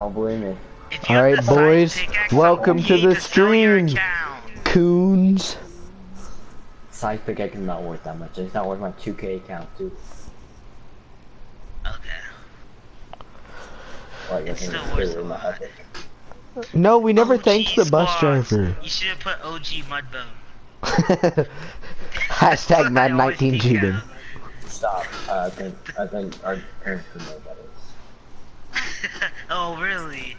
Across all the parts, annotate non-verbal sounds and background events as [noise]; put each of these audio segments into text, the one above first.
Don't believe me. If you All have right, the side boys, pickaxe, welcome to the sell stream. Coons. Side pickaxe is not worth that much. It's not worth my 2k account too. Okay. Well, I guess It's still it's worth still a lot. No, we never OG thanked the bus squads. driver. You should have put OG Mudbone. [laughs] Hashtag [laughs] Mad 19 cheating. Stop. Uh, I think I think our parents would know what that is. [laughs] oh, really?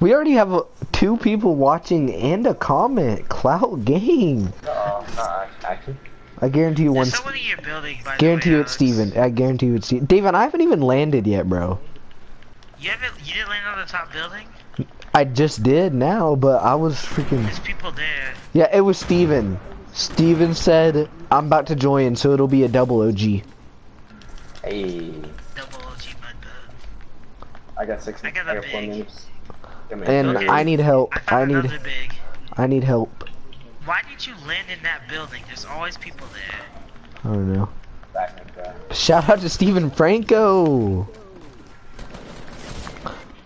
We already have uh, two people watching and a comment. Clout Gang. Uh, uh, actually, I guarantee you one. There's someone in your building, by Guarantee the way, you it's Steven. I guarantee you it's Steven. David, I haven't even landed yet, bro. You haven't, you didn't land on the top building? I just did now, but I was freaking. There's people there. Yeah, it was Steven. Steven said, I'm about to join, so it'll be a double OG. hey, Double OG Mudbone. I got six. I got a four big. minutes. And Okay. I need help. I I need another big. I need help. Why did you land in that building? There's always people there. I don't know. back and back. Uh, Shout out to Steven Franco.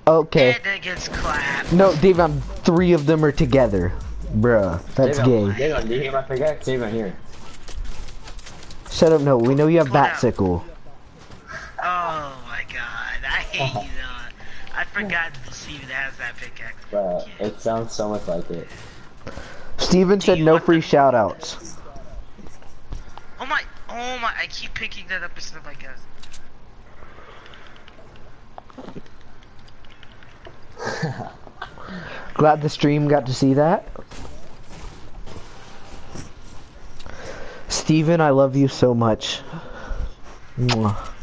Okay. And it gets clapped. No, David, three of them are together. Bruh, that's David, gay. David, do you hear my pickaxe? David, here. Shut up, no. We know you have Pull bat sickle. Oh my god, I hate [laughs] you though. I forgot that Steven has that pickaxe. But it sounds so much like it. Steven said no free the- shout. Oh my, oh my, I keep picking that up instead of my guess. [laughs] Glad the stream got to see that. Steven, I love you so much. Mwah.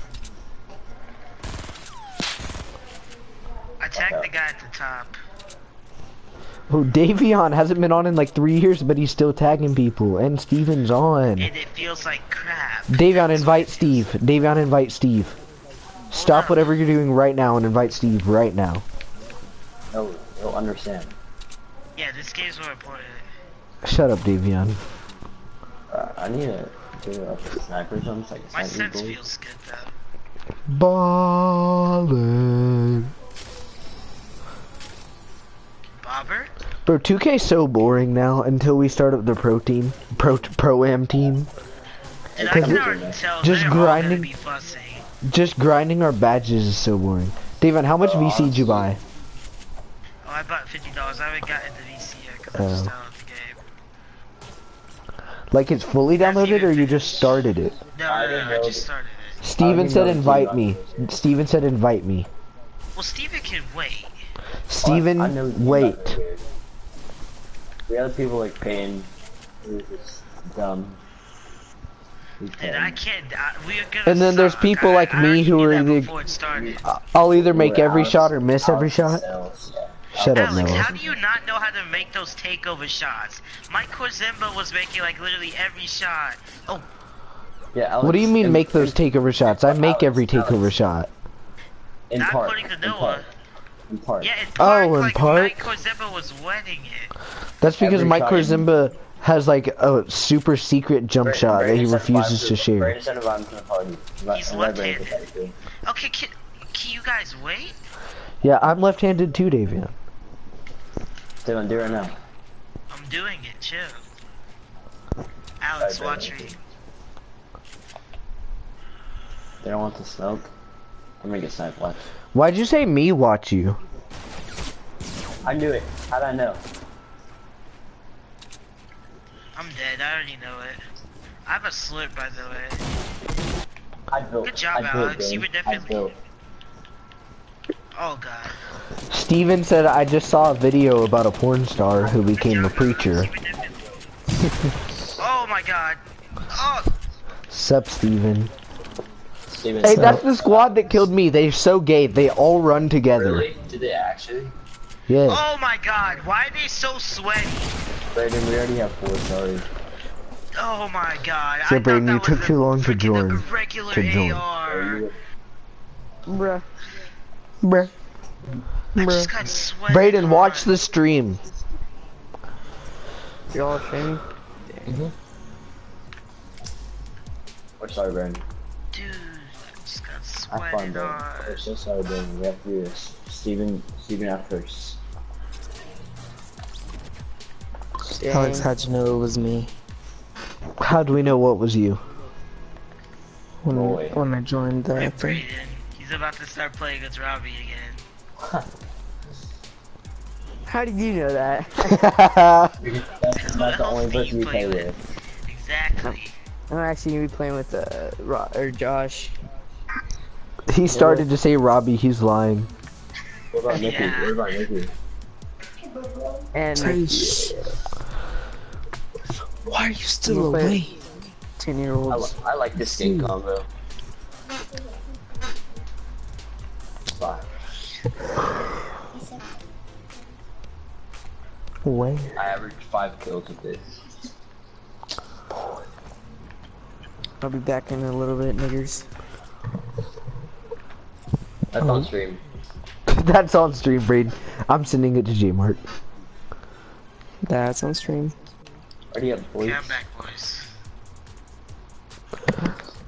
Attack the guy at the top. Oh, Davion hasn't been on in like three years, but he's still tagging people. And Steven's on. And it feels like crap. Davion, invite Steve. Davion, invite Steve. Stop whatever you're doing right now and invite Steve right now. No, you'll understand. Yeah, this game's more important. Shut up, Davion. Uh, I need to do a sniper jumps like a My sniper sense goal. feels good though. Ballin'. Bobber? Bro, 2K is so boring now until we start up the pro team, pro pro am team. And I can already tell just they're all gonna grinding- be fussy. Just grinding our badges is so boring. Davion, how much Oh, VC did you buy? Oh, I bought fifty dollars. I haven't gotten the VC yet because I Oh. just downloaded the game. Like it's fully downloaded or you just started it? No, I no, didn't no, I just started it. Steven said invite uh, me. Steven said invite me. Well, Steven can wait. Steven, I know wait. got weird. We other people like paying. Who's just dumb. And I can't. Uh, I, we're gonna. And then there's people I- like I me already who are the- before it started. I'll either make Who every Alex- shot or miss every Alex shot. sells, yeah. Shut up, Alex, Noah. how do you not know how to make those takeover shots? Mike Korzemba was making like literally every shot. Oh, Yeah, Alex, What do you mean in- make those takeover shots? I make Alex, every takeover Alex. shot. in not part? according to in part, In part. yeah, in part, Oh, in like part? Mike Korzemba was wetting it. That's because Every Mike shot you- Korzimba has like a super secret jump Brandon- shot that he refuses to share. Brandon said if I'm to the party. He's and let Brandon left-handed. say that too. Okay, can, can you guys wait? Yeah, I'm left-handed too, Davion. Dylan, do it right now. I'm doing it. too. Alex, Alright, watch me. They don't want to smoke. I'm gonna get sniped. Watch. Why'd you say me watch you? I knew it. How'd I know? I'm dead. I already know it. I have a slurp, by the way. I built. Good job, I built, Alex. You dude. were I definitely- built. Oh god. Steven said I just saw a video about a porn star who became a preacher. You were definitely- [laughs] oh my god. Oh, Sup, Steven. Steven, Hey, so- that's the squad that killed me. They're so gay. They all run together. Really? Did they actually? Yeah. oh my god. Why are they so sweaty? Brandon, we already have four. Sorry. Oh my god. So, I Brayden, thought you that took was too long to join- Regular to join. AR. Are you- Bruh. Bruh. I just Bruh. got sweaty. Brayden, watch the stream. Y'all streaming? We're sorry, Brandon. Dude, I just got sweaty. Have Why fun, We're so sorry, bro. We have to do this. Steven, Steven out first. Alex, how'd you know it was me? How do we know what was you? When, Boy. when I joined the Hey. Brayden, he's about to start playing against Robbie again. [laughs] How did you know that? [laughs] That's not the only person we play with. Exactly. I'm actually gonna be playing with uh, Ro- or Josh. He started to say Robbie, he's lying. What about Nikki? Yeah. What about Nikki? And Hey. Why are you still We'll awake? ten year I, olds. li- I like this skin hmm. combo. Bye. [sighs] Where? I averaged five kills with this. I'll be back in a little bit, niggers. [laughs] That's on stream. That's on stream, Braden. I'm sending it to J-Mart. That's on stream. Already up, boys. Okay, I'm back, boys.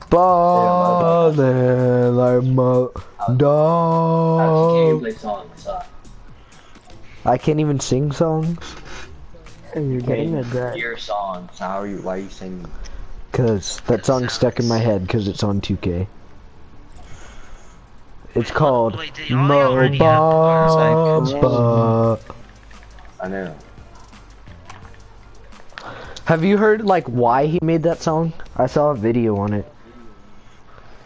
Ballin' like my can you dog. play songs? I can't even sing songs. Hey, you're getting a that. Your songs. How are you? Why are you singing? Cause that song's stuck in my head cause it's on 2K. It's called Wait, did y'all already have Mo I know. Have you heard like why he made that song? I saw a video on it.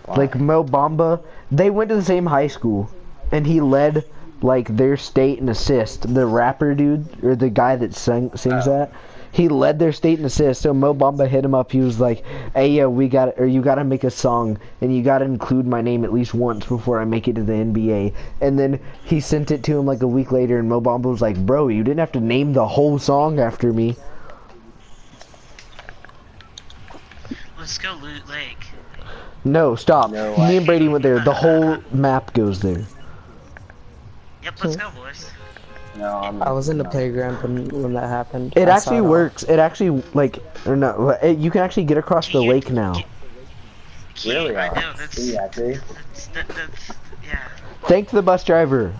Why? Like Mo Bamba, they went to the same high school, and he led like their state in assist. The rapper dude or the guy that sang, sings Oh. that, he led their state in assist. So Mo Bamba hit him up. He was like, "Hey yo, we got or you got to make a song, and you got to include my name at least once before I make it to the NBA." And then he sent it to him like a week later, and Mo Bamba was like, "Bro, you didn't have to name the whole song after me." Let's go Loot Lake. No, stop. No, Me and Brady went there. The whole map goes there. Yep, let's go, boys. No, I'm. I was in the no. playground when, when that happened. It I actually saw all. works. It actually like or no, it, you can actually get across the lake now. Really? I uh, know, that's, Yeah, actually. that's, that, that's, yeah. Thank the bus driver.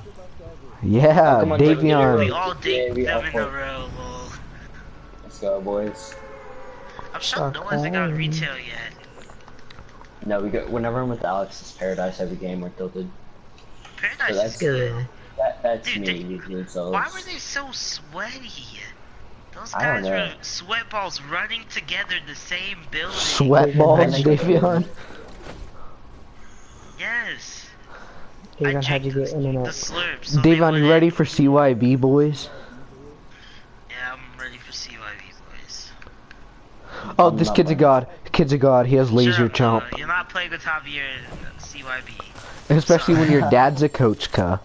Yeah, come on, David, We Davion. all dig Yeah, we them all in a row, lol. Let's go, boys. I'm shocked no one's got Okay. retail yet. No, we go. Whenever I'm with Alex, it's Paradise, every game we're tilted. Paradise that's is good. That, that's Dude, me they- usually. So. Why were they so sweaty? Those I don't guys know. were sweat balls running together in the same building. Sweat balls, Davion. Yes. Hey, I John, how'd you get the, the internet? slurp. So they Davion, you ready for CYB, boys? Yeah, I'm ready for CYB, boys. Oh, this kid's a god. Kid's a god. He has laser Shut chomp. Noah. You're not playing with Javier in CYB. Especially when your [laughs] dad's a coach, cuh.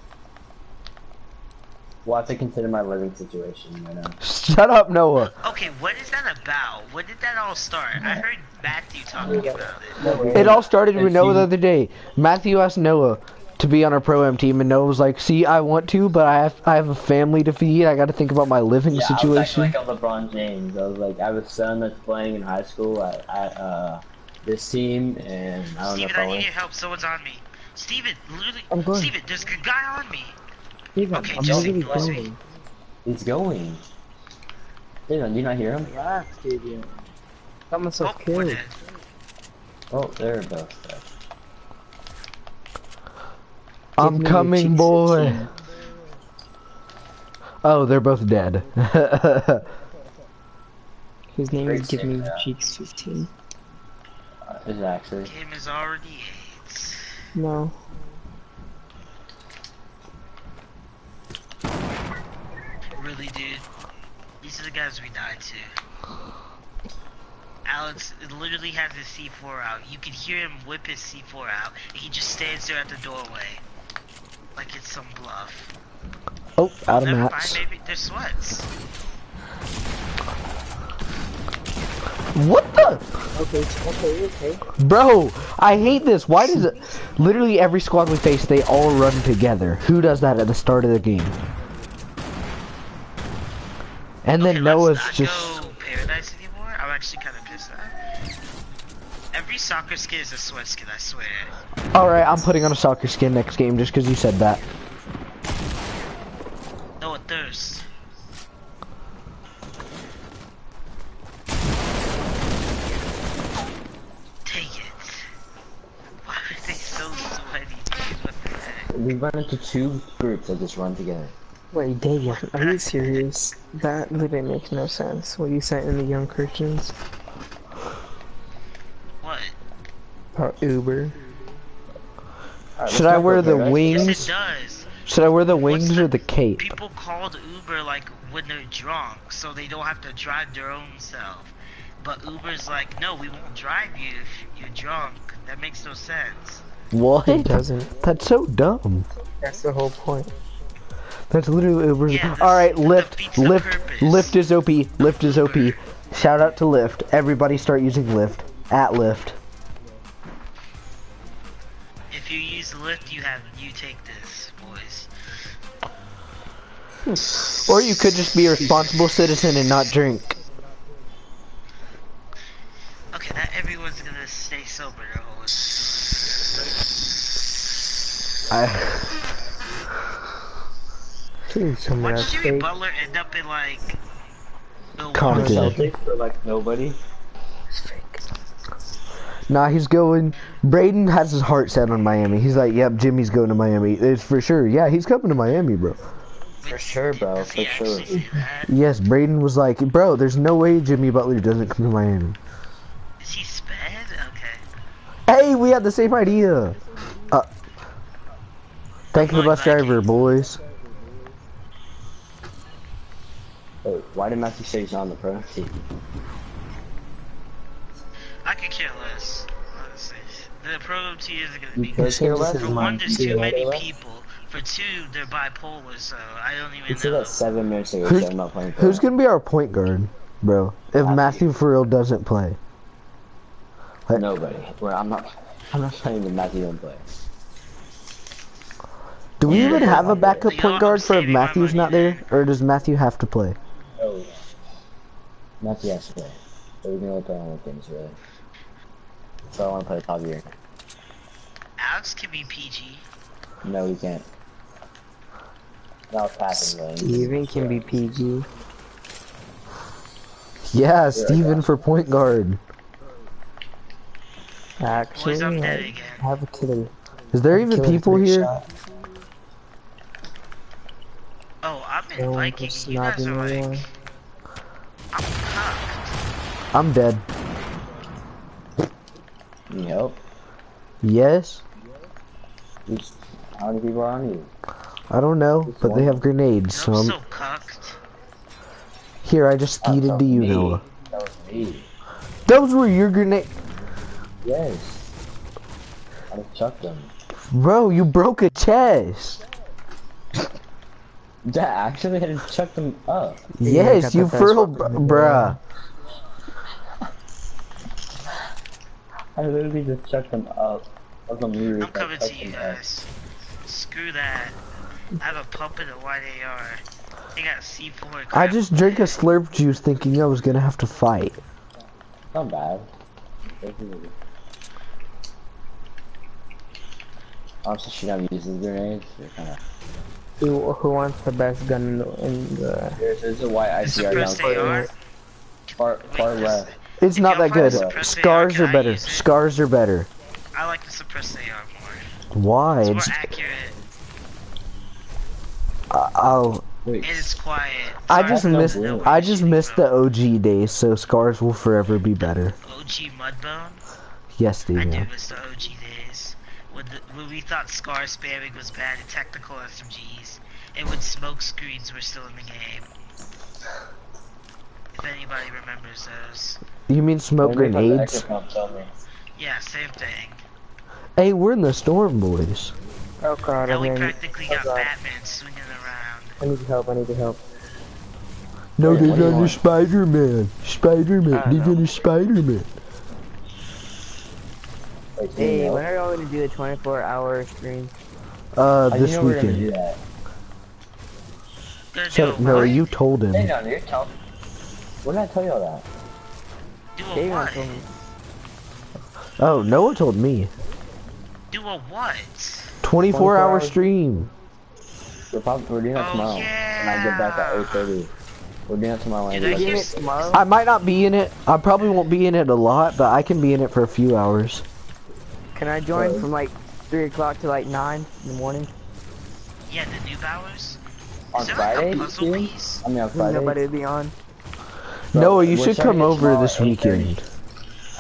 Well, I have to consider my living situation right now. Shut up, Noah. Okay, what is that about? When did that all start? I heard Matthew talking about it. It all started with Noah the other day. Matthew asked Noah to be on our pro am team, and Noah was like, "See, I want to, but I have I have a family to feed. I got to think about my living Yeah, situation." I was acting like a LeBron James. I was like, I have a son that's playing in high school at, at uh, this team, and I don't know Steven, if I I need your help. Someone's on me. Steven, literally. I'm going. Steven, there's a guy on me. Steven, Okay, I'm Jesse, literally Jesse. going. He's going. Dylan, do you not hear him? Relax, Steven. Got Oh, myself we're killed. Oh, they're both dead. [laughs] I'm Give me your coming, boy. Steven. Oh, they're both dead. His name Great is Give Me save, Cheeks 15. Uh, is it actually? Game is already eight. No. Really, dude. These are the guys we died to. Alex literally has his C4 out. You can hear him whip his C4 out. And he just stands there at the doorway. Like it's some bluff. oh, out of Never mats. mind, maybe they're sweats. What the? Okay, okay, okay. Bro, I hate this. Why does it? Literally every squad we face, they all run together. Who does that at the start of the game? And then okay, Noah's let's not just. go Paradise anymore. I'm actually kind of pissed at. Every soccer skin is a sweat skin, I swear. Alright, I'm putting on a soccer skin next game just because you said that. No, a thirst. Take it. Why are they so sweaty, dude? What the heck? We run into two groups that just run together. Wait, David, are you serious? That literally makes no sense. What you said in the Young Christians What? about Uber. Alright, Should I wear the right? wings? Yes, it does. Should I wear the wings the- or the cape? People called Uber like when they're drunk, so they don't have to drive their own self. But Uber's like, no, we won't drive you if you're drunk. That makes no sense. What? It doesn't. That's so dumb. That's the whole point. That's literally. Yeah, Alright, Lift, lift, defeats the Lyft. purpose. Lyft is OP. Lyft is OP. Shout out to Lyft. Everybody start using Lyft At Lift. If you use Lyft, you have you take this, boys. Or you could just be a responsible citizen and not drink. Okay, not everyone's gonna stay sober I. Dude, Why did Jimmy fake. Butler end up in like Milwaukee? Compton. Celtics for like nobody. It's fake. Nah, he's going. Braden has his heart set on Miami. He's like, yep, Jimmy's going to Miami. It's for sure. Yeah, he's coming to Miami, bro. For sure, bro. Does For sure. actually say that? Yes, Braden was like, bro, there's no way Jimmy Butler doesn't come to Miami. Is he sped? Okay. Hey, we had the same idea. Uh, thank you, the bus driver, boys. Wait, why did Matthew say he's not on the pro team? I could care less. Honestly, the pro team isn't gonna You be. could care less. For one, there's too many people. For two, they're bipolar, so I don't You even said know. that seven minutes ago. Who's- so I'm not playing pro. Who's gonna be our point guard, bro? If Matthew for real doesn't play. Nobody. Well, I'm not. I'm not playing the Matthew don't play. Do we Yeah. even have a backup point guard for if Matthew's not there, or does Matthew have to play? Oh. Matthew has to play. But we can only play on weekends, really. So I want to play top year. Alex can be PG. No, we can't. No passing lane. Steven can be PG. Yeah, Steven for point guard. Actually, I'm dead again. have a killer. Is there even people here? shot. Oh, I'm in No one Viking. goes You guys are like, anyone. I'm dead. Need help? Yes? How many people are on you? I don't know, but they have grenades, so I'm I'm... so cocked. Here, I just That skeeted was to you, me. Noah. That was me. Those were your grenade... Yes. I just chucked them. Bro, you broke a chest! Yeah, actually, I just chucked them up. Yes, you the best furled, weapon in the bruh. [laughs] I literally just chucked them up. I was on mirror, I'm so coming to you them up. guys. Screw that. I have a pump and a wide AR. They got C4. I just drank a slurp juice thinking I was gonna have to fight. Not bad. Honestly, should I use these grenades? They're kinda... Who, who wants the best gun in the, in the There's, there's a white ICR Suppressed down AR. far, far Wait, left. It's not that good. a suppressed AR, Scars are better. Scars are better. I like the suppressed AR more. Why? It's It's, more accurate I- I'll, Wait, it's quiet. I just for miss I just shitty missed the OG days, so scars will forever be better. OG Mudbone. Yes, I do miss the OG days. When, the, when we thought scar spamming was bad in technical SMGs, and when smoke screens were still in the game. If anybody remembers those. You mean smoke Maybe if I have the grenades? extra pump, tell me. Yeah, same thing. Hey, we're in the storm, boys. Oh god, Now I we mean, practically oh got god. Batman swinging around. I need help, I need help. No, Wait, they're what do gonna? Spider-Man. Spider-Man. I They're know. gonna Spider-Man. Wait, do you Hey, know? when are y'all gonna do the 24 hour stream? Uh, How do you this know we're gonna do weekend. that? Gonna do Shut. No, you told Hey, him. down here, tell When did I tell y'all that? Do a They what? told me. Oh, Noah told me. Do a what? 24 24 hour hours. stream. We're probably we're doing that Oh, tomorrow. And I get back at 8:30. We're doing that tomorrow. when I Dude, get I back. hear it tomorrow? I might not be in it. I probably won't be in it a lot, but I can be in it for a few hours. Can I join Alright. from like three o'clock to like nine in the morning? Yeah, the new hours. On Is there like Friday, a piece? I mean on Friday. Nobody be on. Bro, Noah, you should come over this weekend.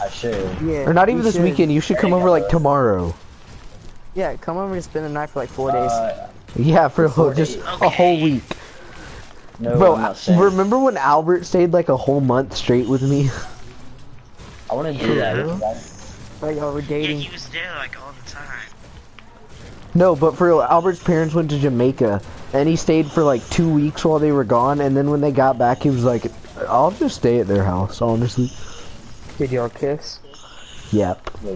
I should. Yeah. Or not even this should. weekend. You should come over like tomorrow. Yeah, come over and spend the night for like four days. Uh, Yeah, for Four [laughs] just days. a whole week. no, Bro, I'm not remember when Albert stayed like a whole month straight with me? I want to do that. Yeah. because like y'all were Yeah, dating. he was there like all the time. No, but for real, Albert's parents went to Jamaica, and he stayed for like two weeks while they were gone, and then when they got back, he was like, "I'll just stay at their house." Honestly. Did y'all kiss? Yep. I-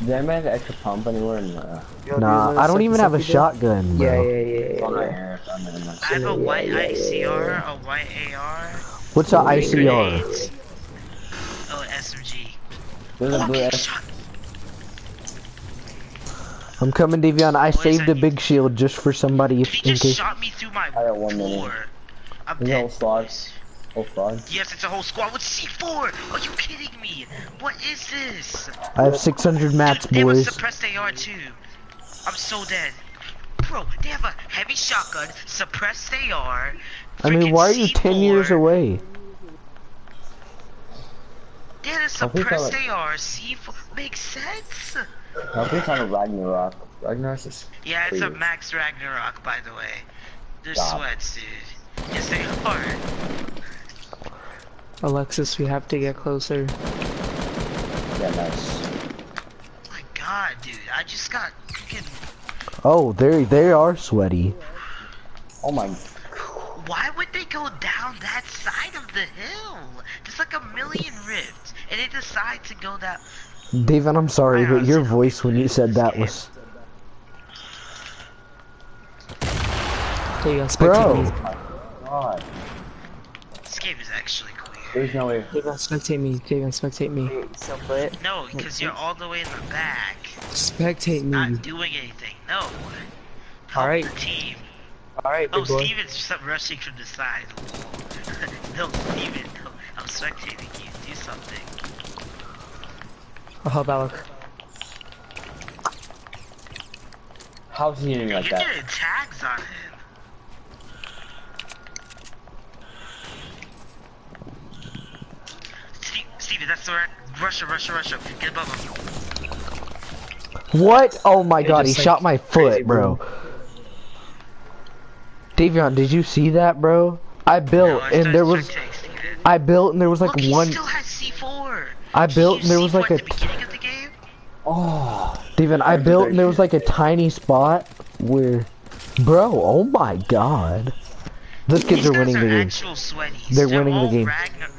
Does anybody have an extra pump anywhere? No. Y'all uh, Nah, I don't even have a shotgun, Yeah, bro. yeah, yeah, It's yeah. yeah. hair. It's on my- my- I have a white yeah, yeah, ICR, a white AR, What's a three ICR? grenades. Oh, SMG. There's a blue get S- shot. I'm coming, Davion. I Boys, saved I a need- big shield just for somebody if, He in just case. shot me through my I got one minute. floor. I'm There's a dead. whole squad. boys. Oh, fraud. Yes, it's a whole squad with C4. Are you kidding me? What is this? I have 600 mats, Dude, they have a boys. suppressed AR too. I'm so dead. Bro, they have a heavy shotgun, suppressed AR. I mean, why are you 10 years C4. away? They had a I think I suppressed like- AR, C4. Makes sense? I think it's on a Ragnarok. Ragnarok is. Yeah, it's a. Max Ragnarok, by the way. They're Stop. sweats, dude. Yes, they are. Alexis, we have to get closer. Yeah, nice. My God, dude, I just got freaking. Oh, they they are sweaty. Oh my. Why would they go down that side of the hill? There's like a million rifts, and they decide to go that. David, I'm sorry, I but your voice when you said that was. There you go, spectate Bro. me. God. This game is actually weird. There's no way. Davion, spectate me. Davion, spectate me. So lit. No, because you're all the way in the back, Spectate me. not doing anything. No. Help. Alright. the team. Alright, Oh, big boy. Steven's just rushing from the side. [laughs] no, Steven, no. I'm spectating you. Do something. I'll help Alec. How's he doing You're like that? getting tags on him. Ste- Steven, that's the right. Russia, Russia, Russia. Get above him. What? Oh my god, he like, shot my foot, bro. Davion, did you see that, bro? I built No, I and there was. I built and there was like Look, he one still has C4. I built and there was like a at the beginning of the game. Oh. Davion, I built and there was like a tiny spot where Bro, oh my god. Those kids These are guys winning are the game. actual sweaties. They're winning the game. Ragnar-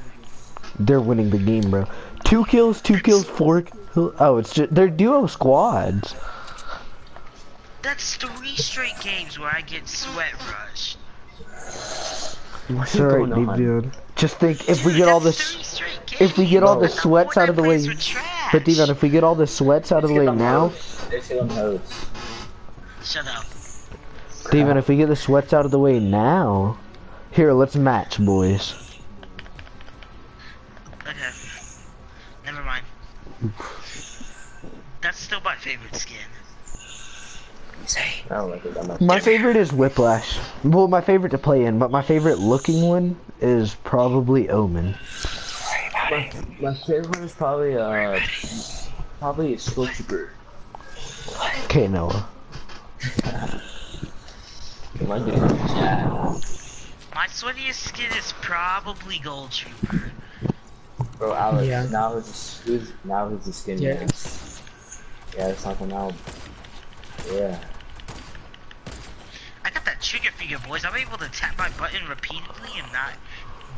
They're winning the game, bro. Two kills, two kills, four Oh, it's just they're duo squads. That's three straight games where I get sweat rushed. What's Sorry, going on? Davion. Just think if we get all this three if we get all the The sweats out of the way players were trash. But Devon, if we get all the sweats out of the way now, They sit on toes. Shut up. Devon, if we get the sweats out of the way now, here, let's match, boys. Okay. Never mind. That's still my favorite skin. I don't like it that much. My favorite is Whiplash. Well, my favorite to play in, but my favorite looking one is probably Omen. My, my favorite one is probably uh probably Skull Trooper. Okay, Noah. My dude. Yeah. My sweatiest skin is probably Ghoul Trooper. Bro, Alex. Yeah. Now who's who's now who's the skin Yeah. man? Yeah, it's not now. Yeah. I got that trigger finger, boys. I'm able to tap my button repeatedly and not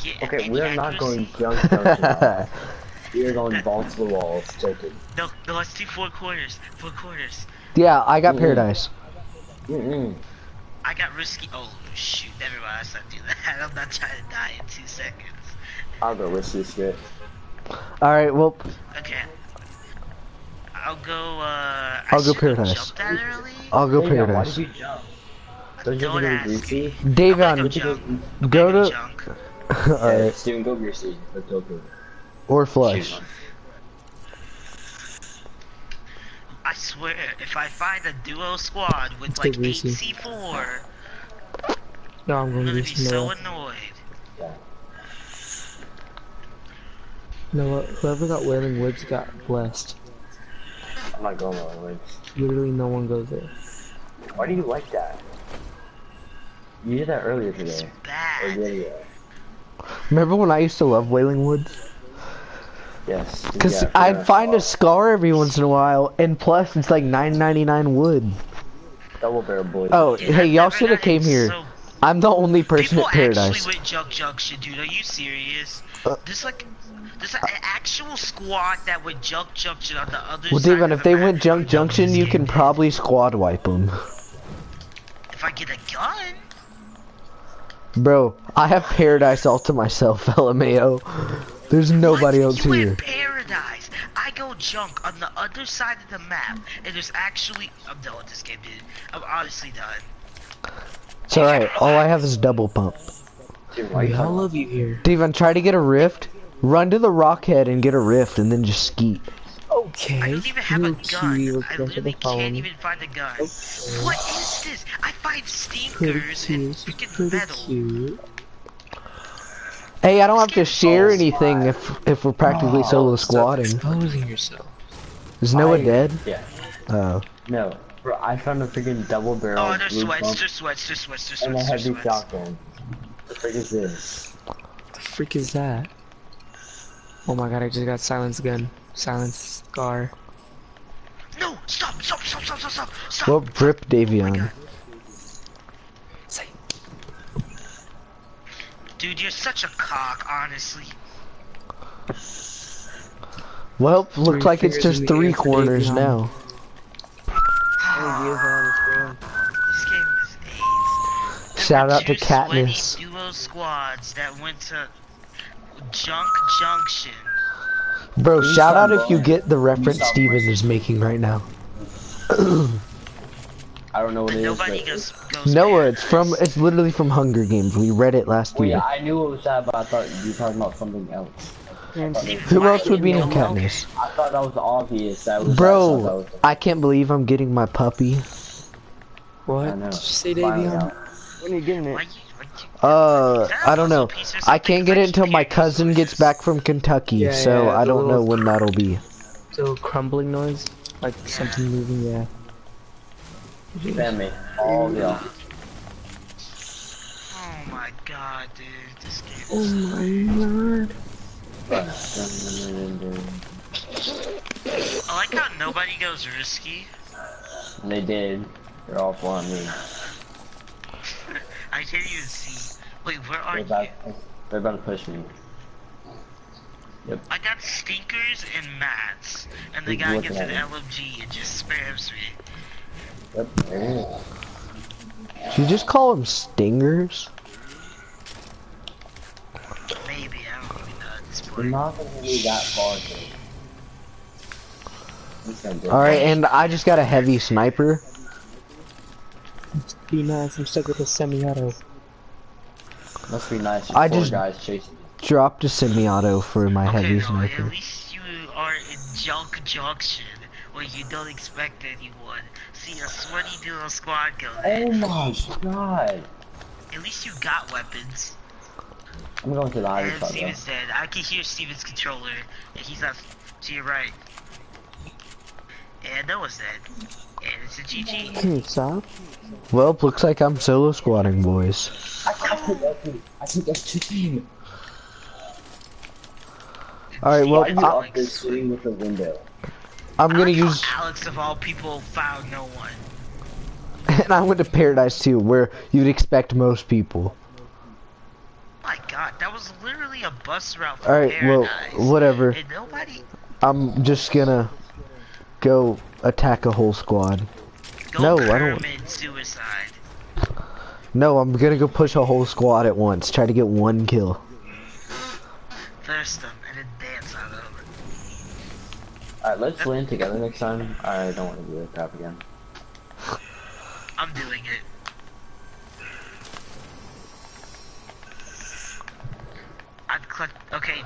get Okay, any we're not going junk junction. [laughs] we are going balls to the walls. Joking. No, no, let's do four quarters. Four quarters. yeah, I got Mm. Paradise. Mm-mm. I got risky. Oh shoot! Never mind. Let's not do that. [laughs] I'm not trying to die in two seconds. I'll go risky shit. All right, well, Okay. I'll go. Uh, I I'll go should've Paradise. Jumped that early. I'll go Hey, yeah, Why paradise. Did you jump? Don't you Don't think it ask was me. greasy? I'm Davion, go go gonna. Alright, alright, Steven, go greasy. Let's go good. or flush. I swear, if I find a duo squad with Let's like 8C4, No, I'm I'm going gonna to be use so Noah. annoyed. Noah, whoever got Wailing Woods got blessed. I'm not going on woods. Literally no one goes there. Why do you like that? You did that earlier It's today. Or bad. video. Remember when I used to love Wailing Woods? Yes. Cause yeah, I'd yeah. find a scar every once in a while, and plus it's like 9.99 wood. double barrel bullet. Oh, Yeah, hey, y'all should have came here. so- I'm the only person People at Paradise. actually went Junk Junction, dude. Are you serious? Uh, there's like, there's an actual squad that went Junk Junction on the other Well, side. David, of if the they went and Junk Junction, you can probably squad wipe them. If I get a gun. Bro, I have Paradise all to myself, [laughs] LMAO. There's nobody What? else you here. in paradise. I go junk on the other side of the map, and there's actually. I'm done with this game, dude. I'm honestly done. It's alright, all I have is double pump. Dude, why you We all talking- love you here. Devon, try to get a rift. Run to the rock head and get a rift, and then just skeet. Okay. I don't even have a you gun. two, I let's go to literally the can't phone. even find a gun. What is this? I find Pretty stinkers cute. and She's freaking pretty metal. cute. Hey, I don't have to Skip share all anything five. if if we're practically Oh, solo Stop squatting. exposing yourself. Is Noah I- dead? Yeah. Oh. No. Bro, I found a freaking double barrel Oh, there's blue sweats, pump there's sweats, there's sweats, there's and a sweats, there's heavy sweats. shotgun. What the frick is this? The freak is that? Oh my god, I just got silence gun. Silence scar. No, stop, stop, stop, stop, stop, stop, stop. Well, rip Oh my Davion. God. Say. Dude, you're such a cock, honestly. Well, Three looks like it's just three air for corners Davion. now. This game is Shout out to two Katniss. sweaty duo squads that went to Junk Junction. Bro, You shout out sound if you get the reference sound Steven is making right now. I don't know what But it is. nobody but- goes, goes Noah, it's from it's literally from Hunger Games. We read it last Well, year. yeah, I knew it was that, but I thought you were talking about something else. Who else would be in know- Katniss? I thought that was obvious. That was I thought that Bro, was- I can't believe I'm getting my puppy. What? I know. Did you say Davion? When are you getting Why it? You, Uh, Is that a I don't know. puzzle piece or I can't get it until my cousin gets back from Kentucky, Yeah, so yeah, I don't know when that'll be. So crumbling noise? Like something moving, yeah. Spam me. All of y'all. Oh my god, dude, this game Oh my god. I like how nobody goes risky. They did. They're all on me. I can't even see. Wait, where are They're you? about, they're about to push me. Yep. I got stinkers and mats, and the He's guy gets an at him. LMG and just spams me. Yep. There. Did you just call them stingers? Maybe, I don't even know at this They're not gonna be that far. dude. He's gonna do it. Alright, and I just got a heavy sniper. Be nice, I'm stuck with a semi-auto. Must be nice. I Four just- guys chasing. me. Dropped a semi-auto for my Okay, heavy no, sniper. at least you are in Junk Junction, where you don't expect anyone. See a sweaty duo squad go oh there. Oh my god. At least you got weapons. I'm going to the higher And spot though. Steven's dead. I can hear Steven's controller, and he's not to your right. And Noah's dead. And it's a GG. Can you stop? Well, looks like I'm solo squatting, boys. I took that I took that chicken. Alright, well, Why are you I, up there sitting with the window? I'm gonna like use, Alex of all people found no one. [laughs] and I went to Paradise too, where you'd expect most people. My God, that was literally a bus route from Alright, well, whatever. And nobody I'm just gonna go attack a whole squad. go No, I don't- pyramid suicide. No, I'm gonna go push a whole squad at once, try to get one kill. Thirst them and then dance on them. Alright, let's land together next time. I don't want to do that crap again. I'm doing it. I'd click. Okay,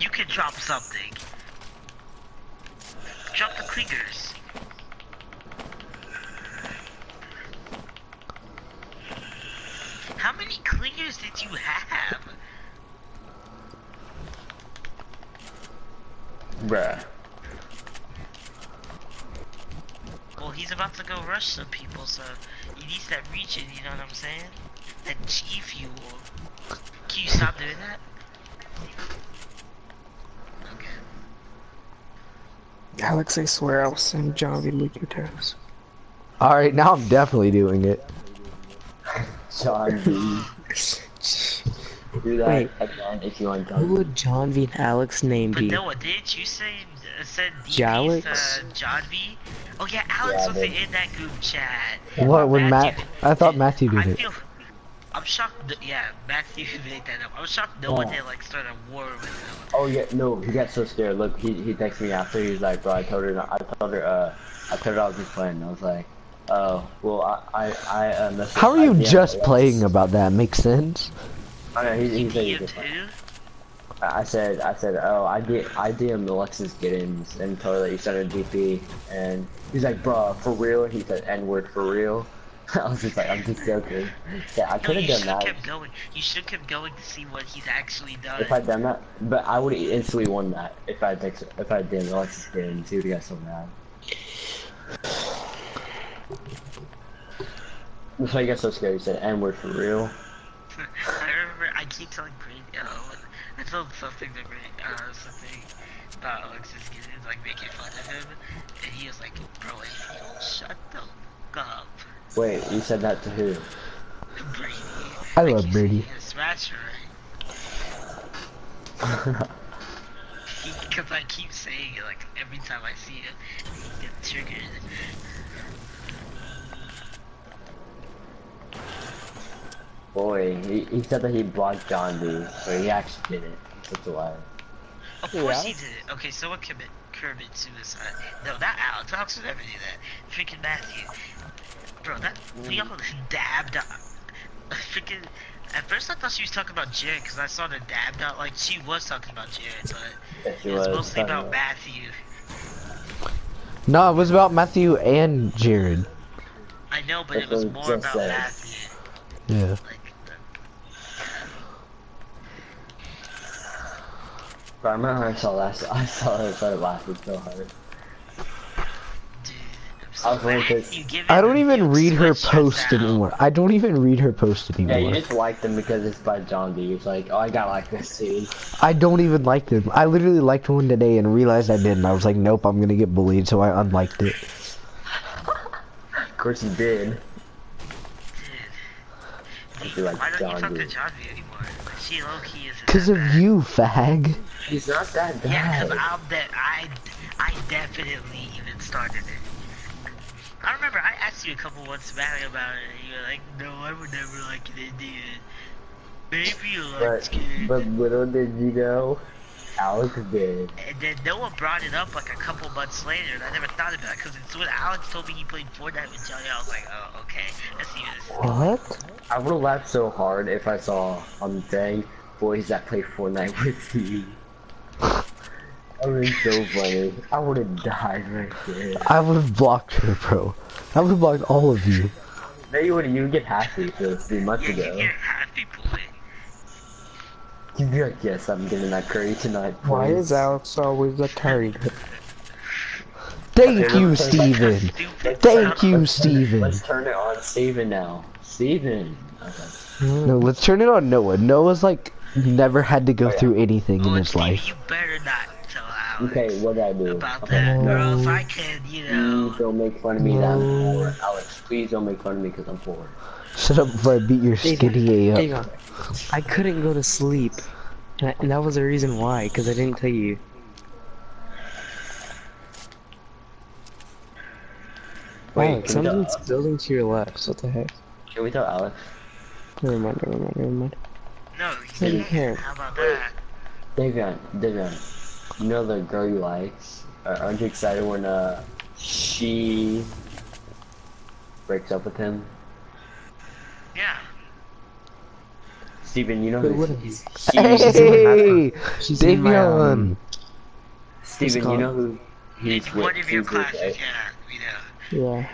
you can drop something. The clingers. How many clingers did you have? Bruh. Well, he's about to go rush some people, so he needs that region, you know what I'm saying? That G fuel. Can you stop doing that? Alex, I swear I'll send John V. Luke your toes. All right, now I'm definitely doing it. John [laughs] B. Do that Wait. again if you want Who would John V. and Alex name But be? Noah, didn't you say uh, said DB's, Jalix? uh, John V? Oh yeah, Alex Yeah, wasn't in that group chat. What when Matt? Matthew- I thought Matthew I did it. Feel. I'm shocked. That, yeah, Matthew [laughs] made that up. I was shocked no one Yeah. did like start a war with him. Oh yeah, no, he got so scared. Look, he he texted me after. He's like, bro, I told her, I told her, uh, I told her I was just playing. I was like, oh, well, I I I uh, messaged- How are you just Alex. playing about that? Makes sense. I know he, he said he was just? I I said, I said, oh, I did, I DM'd Alexis Giddens and told her that you started DP, and he's like, bro, for real? He said N word for real. [laughs] I was just like, I'm just joking. Yeah, I could have you done should that kept going. You should kept going to see what he's actually done. if I'd done that, but I would have instantly won that if I text, if I DM'd Alexis Giddens. He would have got so mad. That's why he got so scared. He said N word for real. [laughs] I remember I keep telling Brady, uh, I told something to Brady, uh, something about Alexis Giddens, like making fun of him, and he was like, bro, if you don't shut the fuck up, Wait, you said that to who? Brady. I love he's Brady. saying, Smash her. Because I keep saying it, like, every time I see it, he gets triggered. Boy, he, he said that he blocked John D, so he actually did it. Such a liar. Of course he did it. Okay, someone commit commit suicide. No, not Alex. Alex would never do that. Freaking Matthew. Bro, that mm. we all dabbed up. [laughs] Freaking. At first I thought she was talking about Jared because I saw the dab dot. Like she was talking about Jared, but Yes, it was was. mostly talking about Matthew. No, it was about Matthew and Jared. I know, but it was more about said. Matthew. Yeah. Like, the, But I remember I saw last. I saw her started laughing so hard. dude. I'm I so was wondering glad if- you give I don't even read her sweatshirts post out. anymore. I don't even read her post Yeah, you just like them because it's by John D. It's like, oh, I gotta like this too. I don't even like them. I literally liked one today and realized I didn't. I was like, nope, I'm gonna get bullied, so I unliked it. Of course you did. Dude. you like Why don't you talk D. to John V anymore? Like, she low key is. Cause of you, fag. He's not that Yeah, bad. because I'm de- I, I definitely even started it. I remember I asked you a couple months back about it, and you were like, "No, I would never like it, Indian. Maybe you like But, it." but little did you know, Alex did. And then no one brought it up like a couple months later, and I never thought about it because it's when Alex told me he played Fortnite with Johnny. I was like, "Oh, okay, let's see this." What? I would have laughed so hard if I saw on the thing boys that play Fortnite [laughs] with you. That would have so funny. I would have died right there. I would have blocked her, bro. I would have blocked all of you. Then you would you would get happy for three months Yeah, you ago. get happy eh? boy. You'd be like, yes, I'm getting that curry tonight. Why please." is Alex always a target? Thank you, Okay, Steven. Thank you, of- Steven. Let's turn it on Steven now. Steven. Okay. No, let's turn it on Noah. Noah's like never had to go Oh, yeah. through anything in Oh, his Steve, life. You better not tell Alex Okay, what did I do? about that, or um, else No. I can, you know. Please don't make fun of me that I'm uh, poor. Alex, please don't make fun of me because I'm poor. Shut up before I beat your skinny A Hang up. on. I couldn't go to sleep. And, I, and that was the reason why, because I didn't tell you. Wait, Alex, something's building to your left. What the heck? can we tell Alex? Never mind, never mind, never mind. No, Yeah, you you can't. How about that? Davion, Davion, you know the girl you likes. Uh, aren't you excited when uh she breaks up with him? Yeah. Steven, you know Wait, who what he's, is Hey, She's in my, Davion. um, Steven, you know who he's It's with? one of your he's with, classes, right? yeah, we know. Yeah.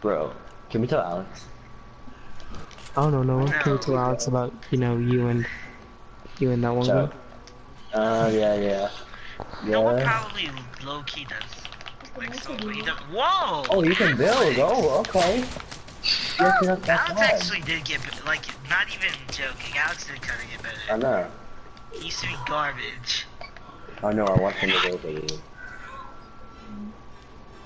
Bro, can we tell Alex? Oh no, no. Can we tell Alex about you know you and you and that one Ciao. girl? Uh, yeah, yeah. No one probably low key does. Like so, but. Whoa! Oh, you can build. Oh, okay. Yes, yes, Alex fine. actually did get like not even joking. Alex did kind of get better. I know. He used to be garbage. I know. I want him to go better.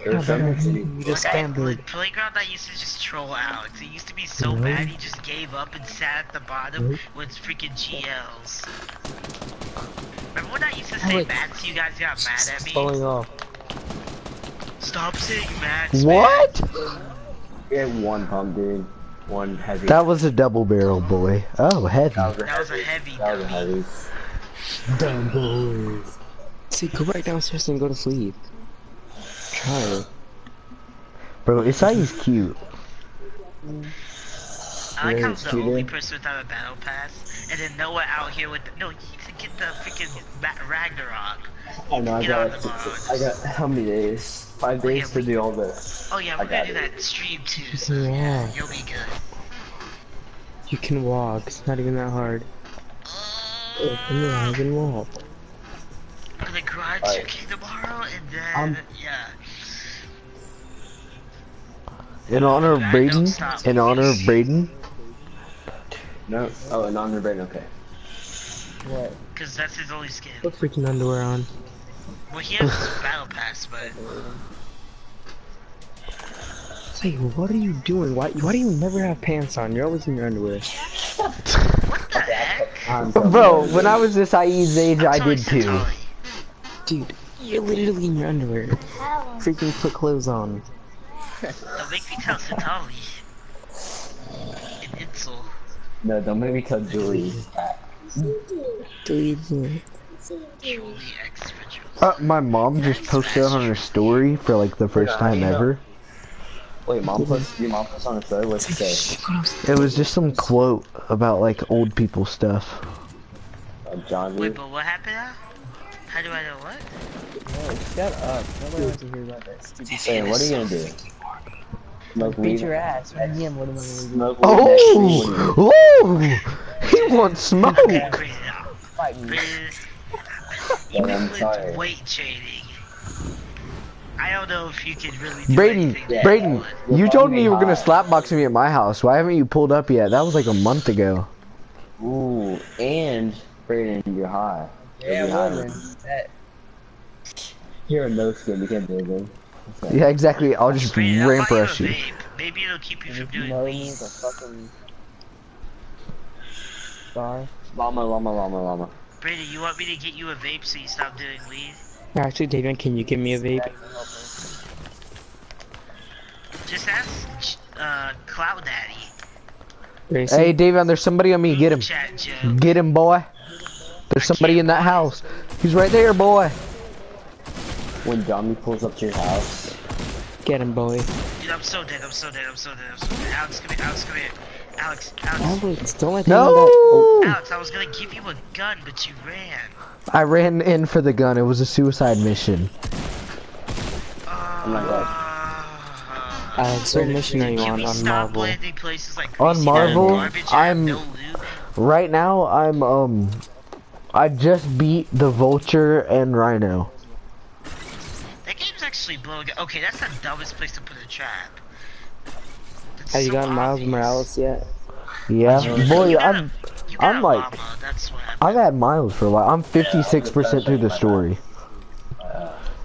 Yeah, There's but you just Like, I- spam build. playground I used to just troll Alex. He used to be so Mhm. mad he just gave up and sat at the bottom with freaking GLs. Remember when I used to say Alex. Max? You guys got mad at me. Falling off. Stop saying Max. What? We had one pump, dude. One heavy. That was a double barrel, boy. Oh, heavy. That was a heavy. That was a heavy. heavy That was a dummy. heavy. See, go right downstairs and go to sleep. Try. Bro, Isai's cute. I like Yeah, how it's the cute, only eh? person without a battle pass, and then Noah out here with the, no, you need to get the freaking Ragnarok. I know. I got. on Like, the six, boat. I got how many days? Five Oh, yeah, days to we- do all this. Oh yeah, we're gonna do it. that stream too. So yeah, Yeah. you'll be good. You can walk. It's not even that hard. Uh, Open your eyes and walk. I'm gonna grind Alright. 2K tomorrow, and then Um, yeah. In honor of Braden, in honor of Braden, No. Oh, an honor brain. Okay. What? Cause that's his only skin. Put freaking underwear on. Well, he has [laughs] his battle pass, but Say, what are you doing? Why, why do you never have pants on? You're always in your underwear. what the heck? Bro. When I was Isai's age, I Sorry, did too. Satali. Dude, you're literally in your underwear. Freaking put clothes on. Don't make me tell Satali. An insult. No, don't make me tell Julie. Dude, Truly extra. Uh, my mom just posted on her story for like the first time ever. Wait, mom posted your mom puts on her story. What's it say? It was just some quote about like old people stuff. Uh, John Wait, but what happened now? How do I know what? No, shut up. Nobody wants to hear about that stupid Hey, what are you gonna do? Smoke Beat weed. your ass. What am what am I gonna do? Smoke oh, weed next to you. What do you Oh, oh, he wants smoke. Bring it out. Fight me. Bring [laughs] it- Yeah, I'm Even sorry. weight training. I don't know if you can really do Braden, anything there, Braden, but- you told me you were gonna High. slapbox me at my house. Why haven't you pulled up yet? That was like a month ago. Ooh, and Brayden, you're high. Yeah, You'll be high. woman. That, You're a no skin. You can't do anything. Yeah, exactly. I'll just Braden, I'll ramp buy you a rush you. vape. Maybe it'll keep you from if you doing know me, weed. the fucking star. Llama, llama, llama, llama. Braden, you want me to get you a vape so you stop doing weed? Actually, David, can you give me a vape? That can help me. Just ask uh, Cloud Daddy. Hey, Davion, there's somebody on me. Get him. Chat Get him, boy. There's somebody in that house. He's right there, boy. When Johnny pulls up to your house, Get him, boy. Dude, I'm so dead, I'm so dead, I'm so dead, I'm so dead. Alex, come here, Alex, come here. Alex, Alex, Alex, don't let him know that. No! Alex, I was gonna give you a gun, but you ran. I ran in for the gun. It was a suicide mission. Uh, my Alex, what mission are you on on Marvel? like On Marvel, Garbage and have I'm- no? Right now, I'm, um... I just beat the Vulture and Rhino. That game's actually blowing. up. Okay, that's the dumbest place to put a trap. That's Have you so gotten Miles. Morales yet? Yeah, You- boy, you I'm... a- you got I'm like- llama, that's what. I've had Miles for a while. I'm 56% through the story.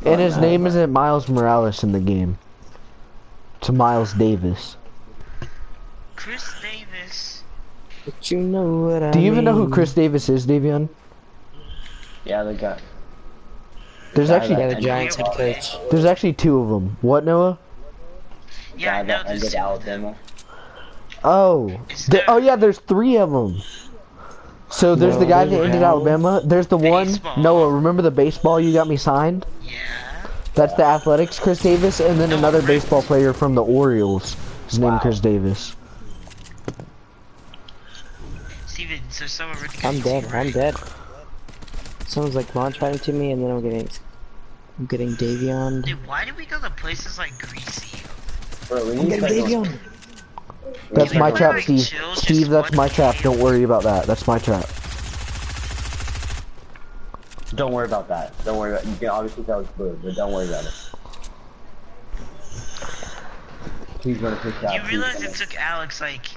And his name isn't Miles Morales in the game. It's Miles Davis. Chris Davis. But you know what I Do you even know who. Chris Davis is, Davion? Yeah, they got. There's guy actually Yeah, the Giants head coach. there's actually two of them. What, Noah? Yeah, I guy know that ended Alabama. Oh, Is there- there- oh yeah, there's three of them. So there's the guy that ended Val. Alabama. There's the one Noah. Remember the baseball you got me signed? Yeah. That's the Athletics, Chris Davis, and then No, another Rick. baseball player from the Orioles. His name Wow. Chris Davis. Steven, so someone I'm confused dead. you, I'm dead. Someone's like launch fighting to me, and then I'm getting, I'm getting Davion. Dude, why do we go to places like Greasy? Bro, we I'm need to getting start Davion. That's my trap, like Steve. chill, Steve, that's my trap. game. Don't worry about that. That's my trap. Don't worry about that. Don't worry about. You can obviously tell it's blue, but don't worry about it. He's gonna push out. You realize it took Alex like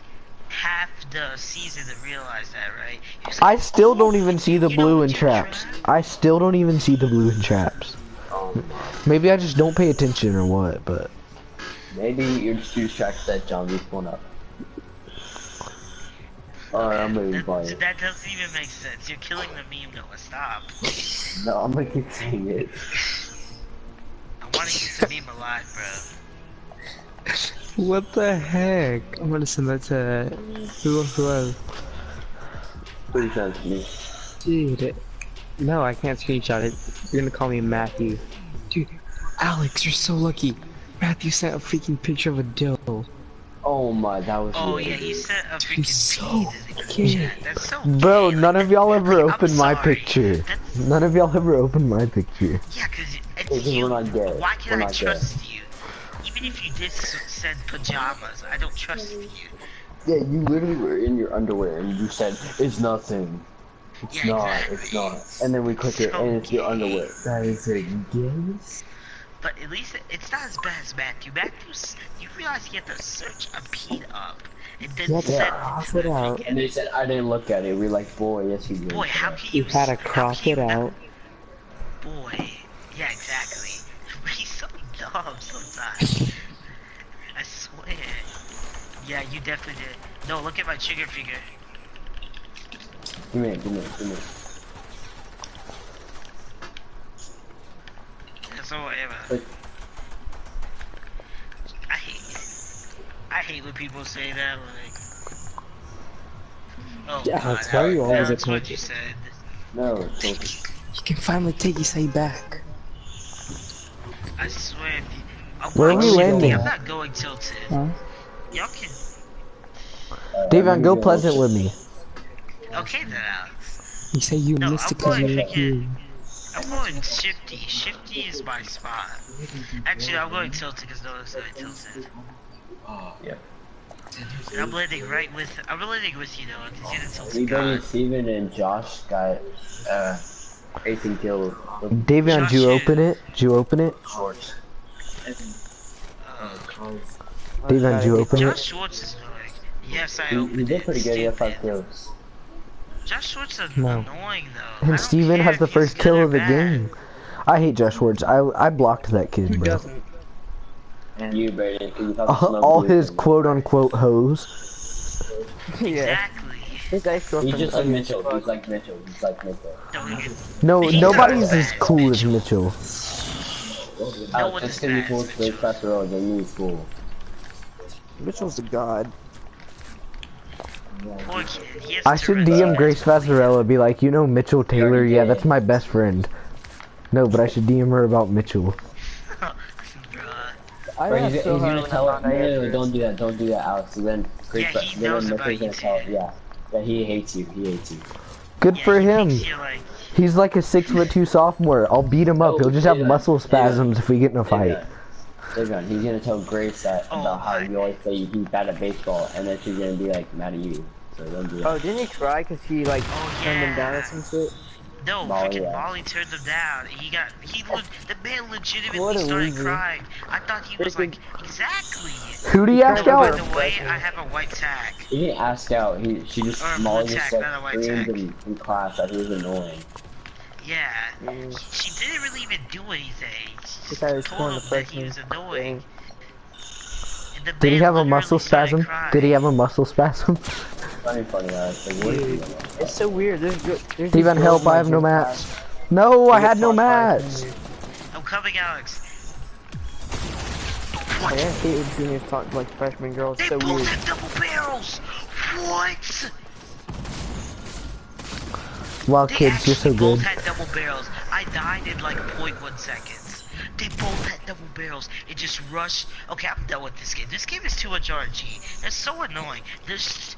half the season to realize that, right? He I still "Oh, don't even see the blue what in traps. trap- I still don't even see the blue in traps. Um, maybe I just don't pay attention or what, but maybe you're just too distracted that John B's pulling up. Alright, I'm gonna be That, that doesn't even make sense. You're killing the meme, Noah. Stop. No, I'm gonna keep saying it. I want to keep the meme alive, bro. What the heck? I'm gonna send that to who? Who else? Pretty sense to me. Dude, no, I can't screenshot it. You're gonna call me Matthew. Dude, Alex, you're so lucky. Matthew sent a freaking picture of a doe. Oh my, that was. Oh really yeah, he sent a He's freaking so pee in the gay. chat. That's so bro, gay. none of y'all ever I'm opened my picture. That's, None of y'all ever opened my picture. yeah, cause it's you. we're not gay. Why We're can I not gay. trust you? Even if you did s- send pajamas, I don't trust mm-hmm. you. Yeah, you literally were in your underwear and you said it's nothing. It's Yeah, not. exactly. It's not. And then we click it So and it's your underwear. That is a gay. But at least it's not as bad as Matthew. Matthew's, you realize you had to search a pee up and then You had to send cross to it the out. And they said I didn't look at it. We are like, boy, yes you did. Boy, how can You you? had to how crop can it you out. Boy, yeah, exactly. But he's so dumb sometimes. I swear. Yeah, you definitely did. No, look at my trigger figure. Give me it. Give me it. Give me. That's all I ever. But- I hate. I hate when people say that. Like, oh Yeah, God, that's why you always that's what attack you it. said. No. it's okay. You can finally take Isai back. I swear. If you, I'm Where are we landing? I'm not going tilted. Huh? Y'all can. Davion, go pleasant with me. Okay then, Alex. You say you No, missed I'm it because you're freaking- you. I'm going shifty. Shifty is my spot. Actually, I'm going tilted because no one's going tilted. Yeah. And I'm landing right with. I'm landing with you though. Because you're the tilted Anybody, god. Steven and Josh got uh 18 kills with Davion, did you open it? Did you open it? shorts. Uh, Davion, did you open Josh it? Schwartz is annoying. Yes, I He, opened he did it. pretty good. He had five kills. Josh Schwartz is No. annoying though. And don't Steven has the first kill of the bad. game. I hate Josh Schwartz. I I blocked that kid, Who bro. doesn't? And you, Brayden, because you thought the All, snow all blew his quote unquote hoes. yeah. Exactly. His ex He's just like Mitchell. He's like Mitchell. He's like Mitchell. No, He's nobody's as bad, cool as Mitchell. Mitchell. One just is because he bad, pulls great Mitchell. fast roll, then he's cool. Mitchell's a god. Poor kid. I should DM Grace Fazzarella, be like, you know Mitchell Taylor? Yeah, that's my best friend. No, but I should DM her about Mitchell. I Bro, he's, so he's gonna tell find no, no, no, don't do that, don't do that, Alex. Then great Yeah, fa- he knows about gonna you, tell, too. yeah, yeah, he hates you, he hates you. Good Yeah, for he him. like- He's like a six foot two sophomore. I'll beat him up. Oh, He'll just have yeah, muscle spasms if we get in a fight. Davion, he's gonna tell Grace that Oh about how you always say he's bad at baseball, and then she's gonna be like mad at you. So don't do that. Oh, didn't he cry because he like Oh, turned him down or some shit? No, Molly, freaking yeah. Molly turned him down. He got he le- the man legitimately a started loser. crying. I thought he was like exactly. Who do you ask By the way, I have a white tag. He didn't ask out. He she just Or Molly blue just tack, like not screamed in, in class that he was annoying. Yeah, Mm. she didn't really even do anything. She This guy was just pulling told the him that he was annoying. Thing. And the Did he have a muscle spasm? Did he have a muscle spasm? Funny, funny, Alex. Like, what is he doing? It's so weird. There's, there's Steven, help! I have no gym mats. class. No, I had no taught mats. I'm coming, Alex. Like, I hate when juniors talk to like freshman girls. They It's so both weird. have double barrels. What? Wow, They kids, you're so actually both good. had double barrels. I died in like 0.1 seconds. They both had double barrels. It just rushed. Okay, I'm done with this game. This game is too much RNG. It's so annoying. There's.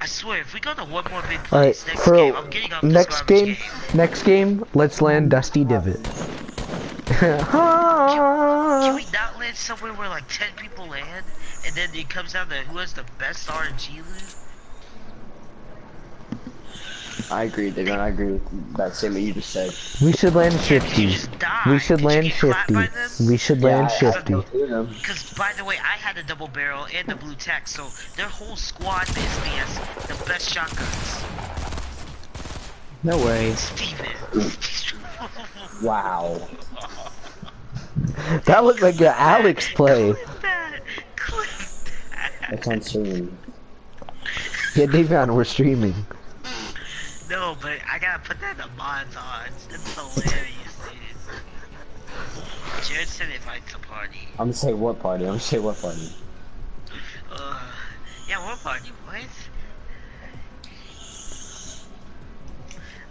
I swear, if we go to one more big All right, place next for game, I'm getting off next game, game. next game, let's land Dusty Divot. [laughs] Can we not land somewhere where like 10 people land? And then it comes down to who has the best RNG loot? I agree, David. I agree with that statement you just said. we should land Yeah, 'cause Shifty. you just died. We should Did land get clapped by Shifty. them? We should land I had Shifty. no clue them. Because, by the way, I had a double barrel and the blue tech, so their whole squad basically has the best shotguns. No way. Steven. [laughs] Wow. [laughs] That looked like an Alex play. Clip that. Clip that. That's on streaming. Yeah, Davion, we're streaming. No, but I gotta put that in the on. It's hilarious, dude. Jared said invite the party. I'm gonna say what party? I'm gonna say what party? Uh, yeah, what party, boys?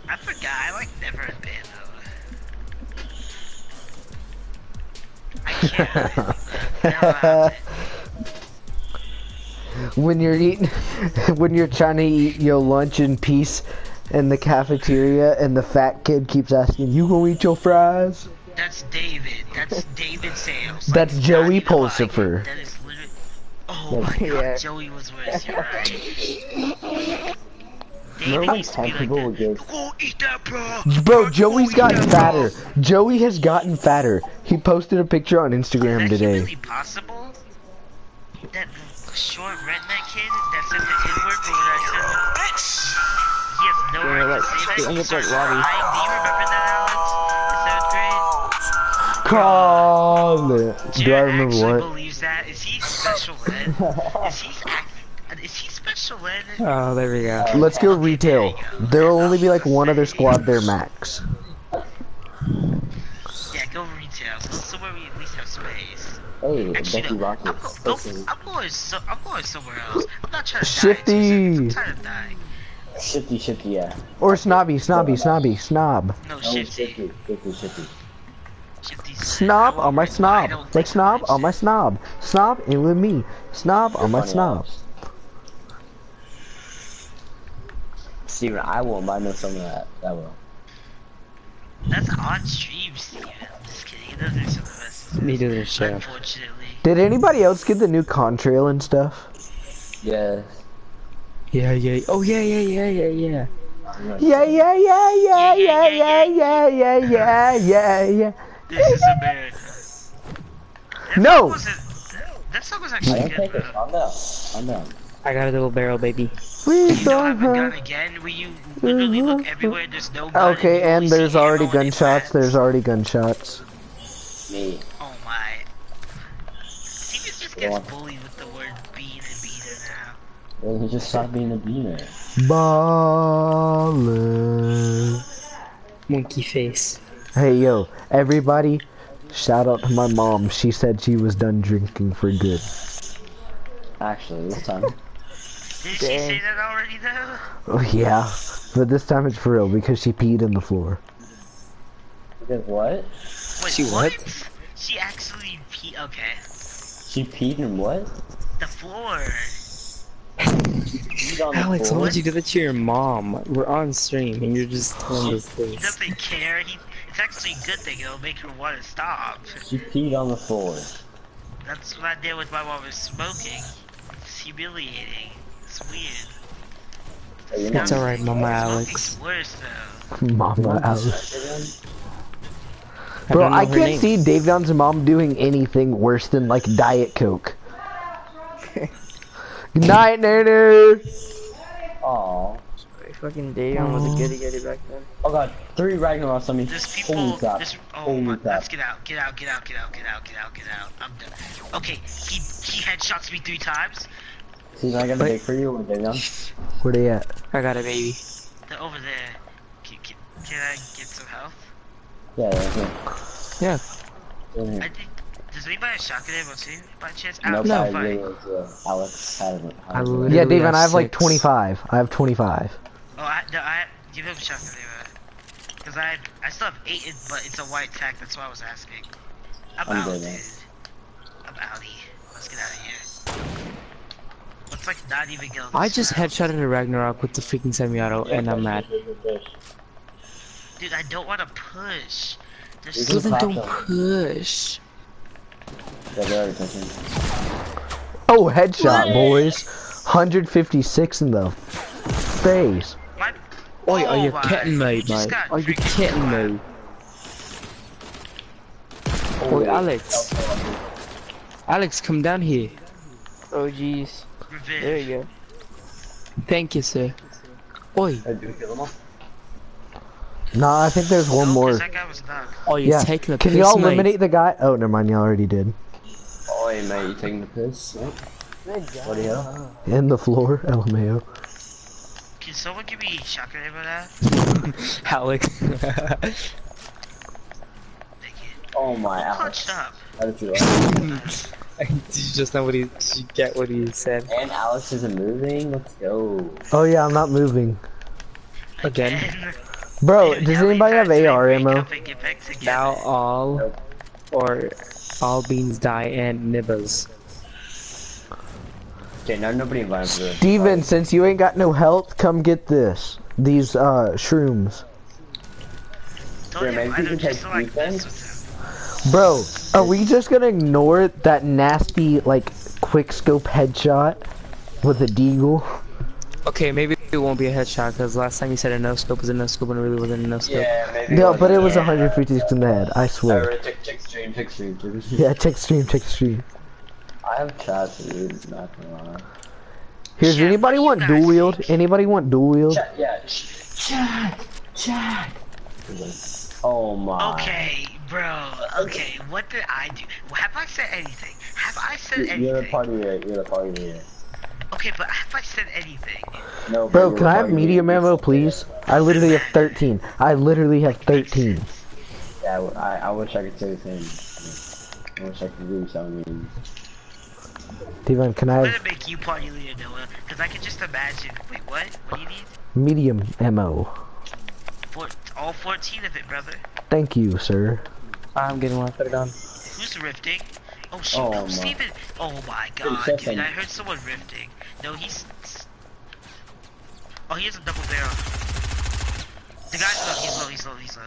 I forgot. I like never been though. I can't. [laughs] When you're eating, [laughs] when you're trying to eat your lunch in peace in the cafeteria, and the fat kid keeps asking, "You gonna eat your fries?" That's David. That's [laughs] David Sales. That's Joey. Pulsifer. That is literally. Oh my god, Joey was worse. You're right. [laughs] No David used to be like with that. this. Go eat that, bro. Bro, Joey's gotten that, bro." fatter. Joey has gotten fatter. He posted a picture on Instagram Is that today. really possible? That short redneck kid that said the N word, but when I said has no Yeah, right like, to say that. I'm He just started like Robbie. crying. Do you remember that, Alex? In seventh grade? Call it. Do I Jared remember actually what? believes that. Is he special [laughs] ed? is he act? Is he special ed? Oh, there we go. Let's go retail. There'll only be like one other squad there max. Yeah, go retail. Go somewhere we at least have space. Hey, Actually, Becky no, I'm, go, go, I'm going. So, I'm going somewhere else. I'm not trying to Shifty. die. in two seconds. I'm tired of dying. Shifty, shifty, yeah. Or snobby, snobby, snobby, snob. No, shifty. shifty, shifty, shifty. Shifty. Snob on my snob. Like snob on my snob. Snob in with me. Snob on my snob. Alex. Steven, I won't buy no some of that. That will. That's on stream, Steven. I'm just kidding. He doesn't do some messages. He doesn't share. Unfortunately. Did anybody else get the new contrail and stuff? Yeah. Yeah, yeah. Oh, yeah, yeah, yeah, yeah, yeah. Yeah, yeah, yeah, yeah, yeah, yeah, yeah, yeah, yeah, yeah, yeah. This is America. That No. That song was I actually good, think it's though. calm down. Calm down. I got a double barrel, baby. We You don't have a gun again where you literally look everywhere, there's no gun. Okay, you and there's already gunshots. There's already gunshots. Me. Oh my. Steven just gets bullied Well, he just stopped being a beaner. Ballin'. Monkey face. Hey yo, everybody! Shout out to my mom. She said she was done drinking for good. Actually, this time. Did she Dang. say that already though? Oh yeah, but this time it's for real because she peed in the floor. Because what? Wait, She what? what? She actually peed, okay. She peed in what? The floor. Peed on the Alex, why would you do that to your mom? We're on stream and you're just telling us He doesn't care. He, it's actually a good thing. It'll make her want to stop. She peed on the floor. That's what I did with my mom was smoking. It's humiliating. It's weird. It's alright, Mama Alex. Worse though. Mama Alex. I Bro, don't know I her can't name. see Davion's mom doing anything worse than like Diet Coke. [laughs] Good night, Nana. Aw. Fucking Davion was a goody goody back then. Oh god, three Ragnaroks on me. There's Holy crap. There's, oh Holy my, crap. let's get out. Get out. Get out. Get out. Get out. Get out. Get out. I'm done. Okay, he he headshots me three times. See, I got a big for you or Davion? Where they at? I got it, baby. They're over there. Can, can, can I get some health? Yeah, right here. Yeah. I here. Think. Does anybody have shotgun ammo too? By chance? Nope, Ouch, I fine. literally, uh, Alex had it. I had it. literally- Yeah, Literally Davion, have I have like six. 25. I have 25. Oh, I, no, I, give him a shotgun anyway. Cause I, I still have eight, in- but it's a white tag. That's why I was asking. I'm, I'm out, good, dude. man. I'm outie. Let's get out of here. Looks like not even going. I just headshotted a Ragnarok with the freaking semi-auto, and I'm mad. Dude, I don't want to push. There's You so So then don't push. Yeah, they're already pushing. Oh, headshot, boys. 156 in the face. my. Oi, are you Oh kidding me, you mate? Are you kidding clapped. me? Oi, Alex. Alex, come down here. Oh jeez. There you go. Thank you, sir. Oi, Hey, did we kill them all? Nah, I think there's one No, 'cause more. That guy was oh, you're Yeah. taking the Can piss, y'all mate. eliminate the guy? Oh, never mind. Y'all already did. Oi, mate, you taking the piss? Yep. What the hell? In the floor, [laughs] LMAO. Can someone give me shotgun ammo now? Alex. Thank. Oh my, Alex. Clutched up. How did you like? [laughs] Did you just know what he? Did you get what he said? And Alex isn't moving? Let's go. Oh yeah, I'm not moving. Again. And [laughs] Bro, Dude, does anybody have had to AR ammo? up and get back together. Now all, Nope. or all beans die and nibbas. Okay, now nobody invited for this. Steven, since you ain't got no health, come get this. These uh shrooms. Don't Yeah, hit maybe Milo we can take like, defense. mess with him. Bro, are we just gonna ignore that nasty like quick scope headshot with a deagle? Okay, maybe it won't be a headshot because last time you said a no scope was a no scope and it really wasn't a no scope. Yeah, maybe. No, but it was yeah. 156 in the head. I swear. Alright, check, check stream, check stream, check stream. Yeah, check stream, check stream. I have chat, dude. Not gonna lie. Here's Chat, anybody want dual wield? Anybody want dual wield? Chat, yeah. ch- Chat, chat. Oh my. Okay, bro. Okay, what did I do? Have I said anything? Have I said anything? You're the party leader. You're the party leader. Okay, but have I said anything? No, but Bro, can I have medium leader. ammo, please? I literally have 13. I literally have 13. Yeah, I, I wish I could say the same. I wish I could do something. Devon, can I I'm gonna make you party leader, Noah, because I can just imagine. Wait, what? What do you need? medium ammo? Four, all 14 of it, brother. Thank you, sir. I'm getting one. Put it on. Who's rifting? Oh shoot, Oh, no. Steven! Oh my god, said dude, something. I heard someone rifting. No, he's... Oh, he has a double barrel. The guy's low, he's low, he's low, he's low.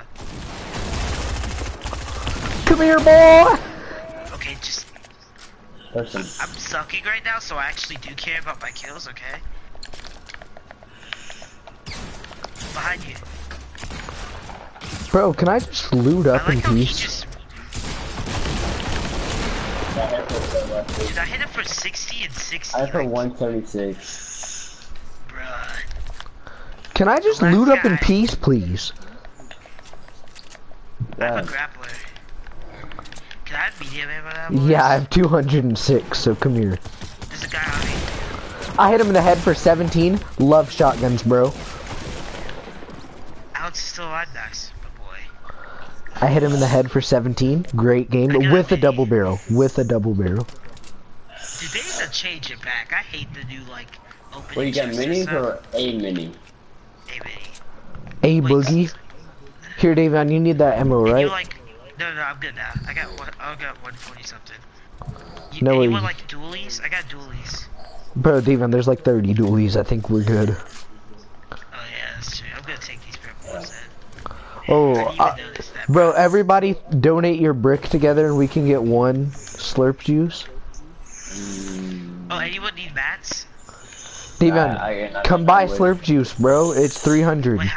Come here, boy! Okay, just... Person. I'm sucking right now, so I actually do care about my kills, okay? Behind you. Bro, can I just loot up I in like how he peace? Just... Dude, I hit him for 60 and 60, I put like, 176. bruh. Can I just Last loot up in peace, please? I have a grappler. Can I have medium ammo now, boys? Yeah, I have 206, so come here. There's a guy on me. I hit him in the head for 17. Love shotguns, bro. Alex is still alive, nice. Good boy. I hit him in the head for 17. Great game, I with a me. double barrel. With a double barrel. Dude, they need to change it back. I hate the new, like, opening Well, you got chests minis or a mini? Hey, mini. A Wait, boogie. Here, Davion, you need that ammo, right? you like... No, no, I'm good now. I got one, I got 140 something. You, No, and you want, like, dualies? I got dualies. Bro, Davion, there's like 30 dualies. I think we're good. Oh, yeah, that's true. I'm gonna take these purple ones then. Oh, I didn't even uh, notice that. bro, everybody donate your brick together and we can get one slurp juice. Oh, anyone need mats? Davion, I- I- I- come buy would. slurp juice, bro. It's 300 Wait,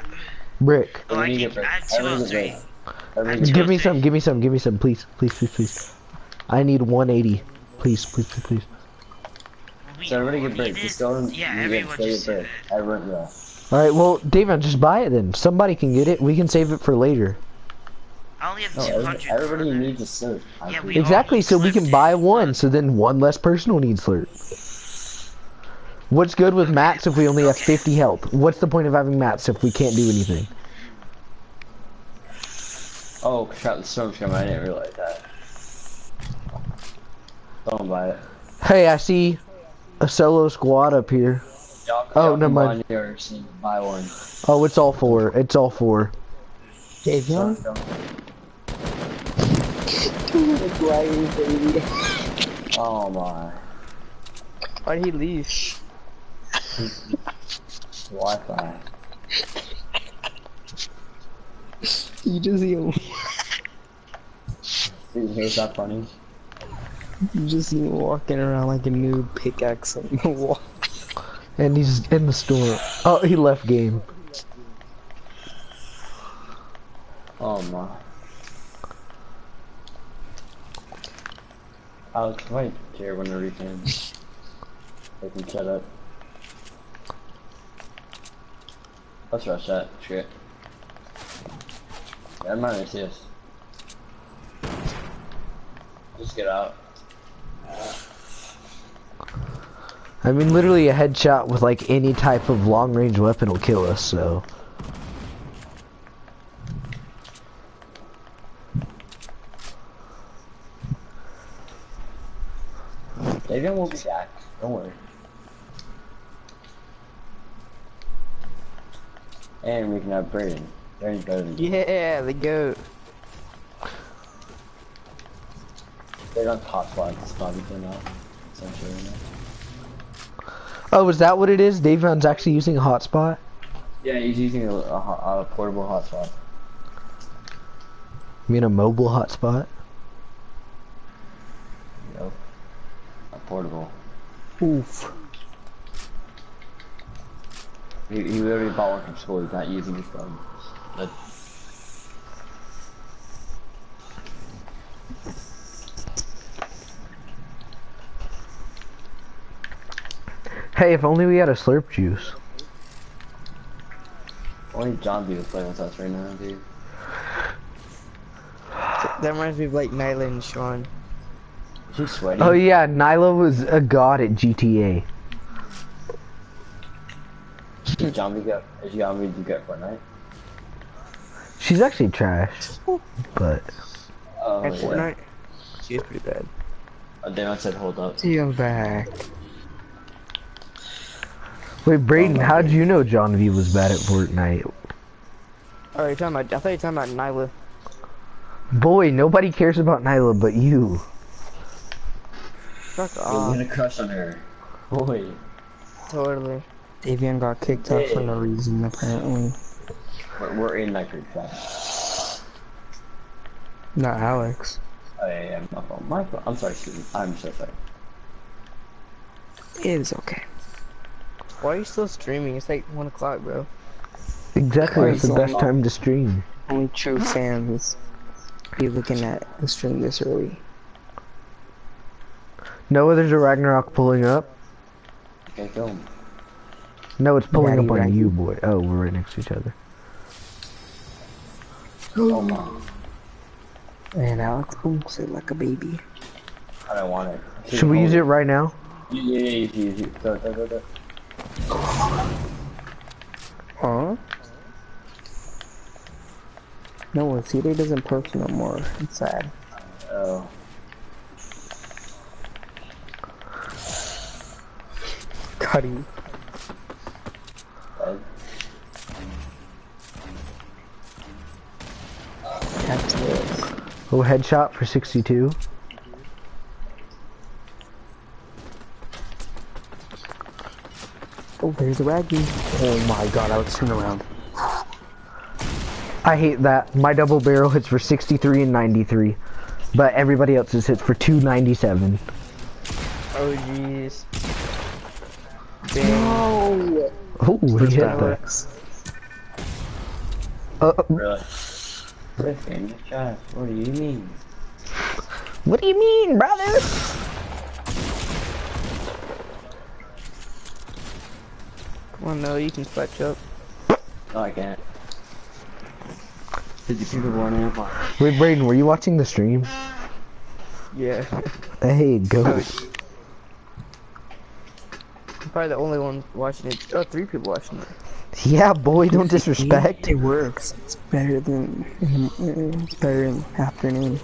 brick. oh, I, Everybody can, get brick. I have 203. brick. Everybody Two Give me three. some, give me some, give me some, please, please, please, please. I need 180. Please, please, please, please. We So everybody all get break. need Just it. go and Yeah, you everyone get, just get said it. Everyone, yeah. Alright, well, Davion, just buy it then. Somebody can get it. We can save it for later. I only have No, 200. every- everybody needs a slurp. Yeah, we Exactly, so we can buy one, so then one less person will need slurp. What's good with mats if we only have 50 health? What's the point of having mats if we can't do anything? Oh, crap, the storm's coming. I didn't realize that. Don't buy it. Hey, I see a solo squad up here. Y'all, Oh, y'all never can mind. buy yours and buy one. Oh, it's all four. It's all four. Davion? Oh my. Why'd he leave? Wi-Fi. You just see him. Dude, here's that funny. You just see him walking around like a new pickaxe on the wall. And he's in the store. Oh, he left game. Oh my. Alex, why care whenever you can? They can shut up. Let's rush that. Shit. Yeah, I'm not assist. Just get out. I mean, literally a headshot with like any type of long range weapon will kill us, so. Davion will be back. Don't worry. And we can have Brayden. Brayden's better than you. Yeah, the goat. They're on top spot. It's probably good now. Essentially, right. Oh, is that what it is? Davion's actually using a hotspot? Yeah, he's using a, a, a portable hotspot. I mean, a mobile hotspot? You know? A portable. Oof. He, he literally bought one from school. He's not using his phone. But Hey, if only we had a slurp juice. only John B was playing with us right now, dude. That reminds me of like Nyla and Sean. Is he sweating? Oh yeah, Nyla was a god at GTA. Is John B? Is John B get Fortnite? She's actually trash, but Oh At yeah. Fortnite? She's pretty bad. Oh, Damon said hold up. See, I'm back. wait, Brayden, oh, how'd you know John B was bad at Fortnite? Oh, you're talking about, I thought you were talking about Nyla. Boy, nobody cares about Nyla but you. Fuck Yo, off. we had a crush on her. Boy. Totally. Davion got kicked out for no reason, apparently. We're, we're in that group chat. Not Alex. Oh yeah, yeah, my fault. My fault. I'm sorry, Steven. I'm so sorry. It is okay. Why are you still streaming? It's like 1 o'clock, bro. Exactly, it's the Christ best time to stream. Only true fans be looking at the stream this early. No, there's a Ragnarok pulling up. Okay, film. No, it's pulling Daddy up on Ragnar- you, boy. Oh, we're right next to each other. Oh my. And Alex almost it like a baby. I don't want it. Should we use it right now? Yeah, yeah, yeah, use it, use it. Go, go, go, go. Huh? No, CD doesn't post no more. It's sad. Oh. Cuddy. Dead. That's it. Oh, headshot for 62. Oh, there's a Raggy. Oh my god, I would turn around. I hate that. My double barrel hits for 63 and 93. But everybody else's hits for 297. Oh jeez. No! Oh, we hit that. Alex. Uh, uh, Really? Griffin, good job. What do you mean? what do you mean, brother? Come on, no, you can fletch up. No, I can't. 50 people running up on Wait, Braden, were you watching the stream? Yeah. Hey, go probably the only one watching it. Oh, three people watching it. Yeah, boy, don't disrespect. It works. It's better than it's better in afternoon.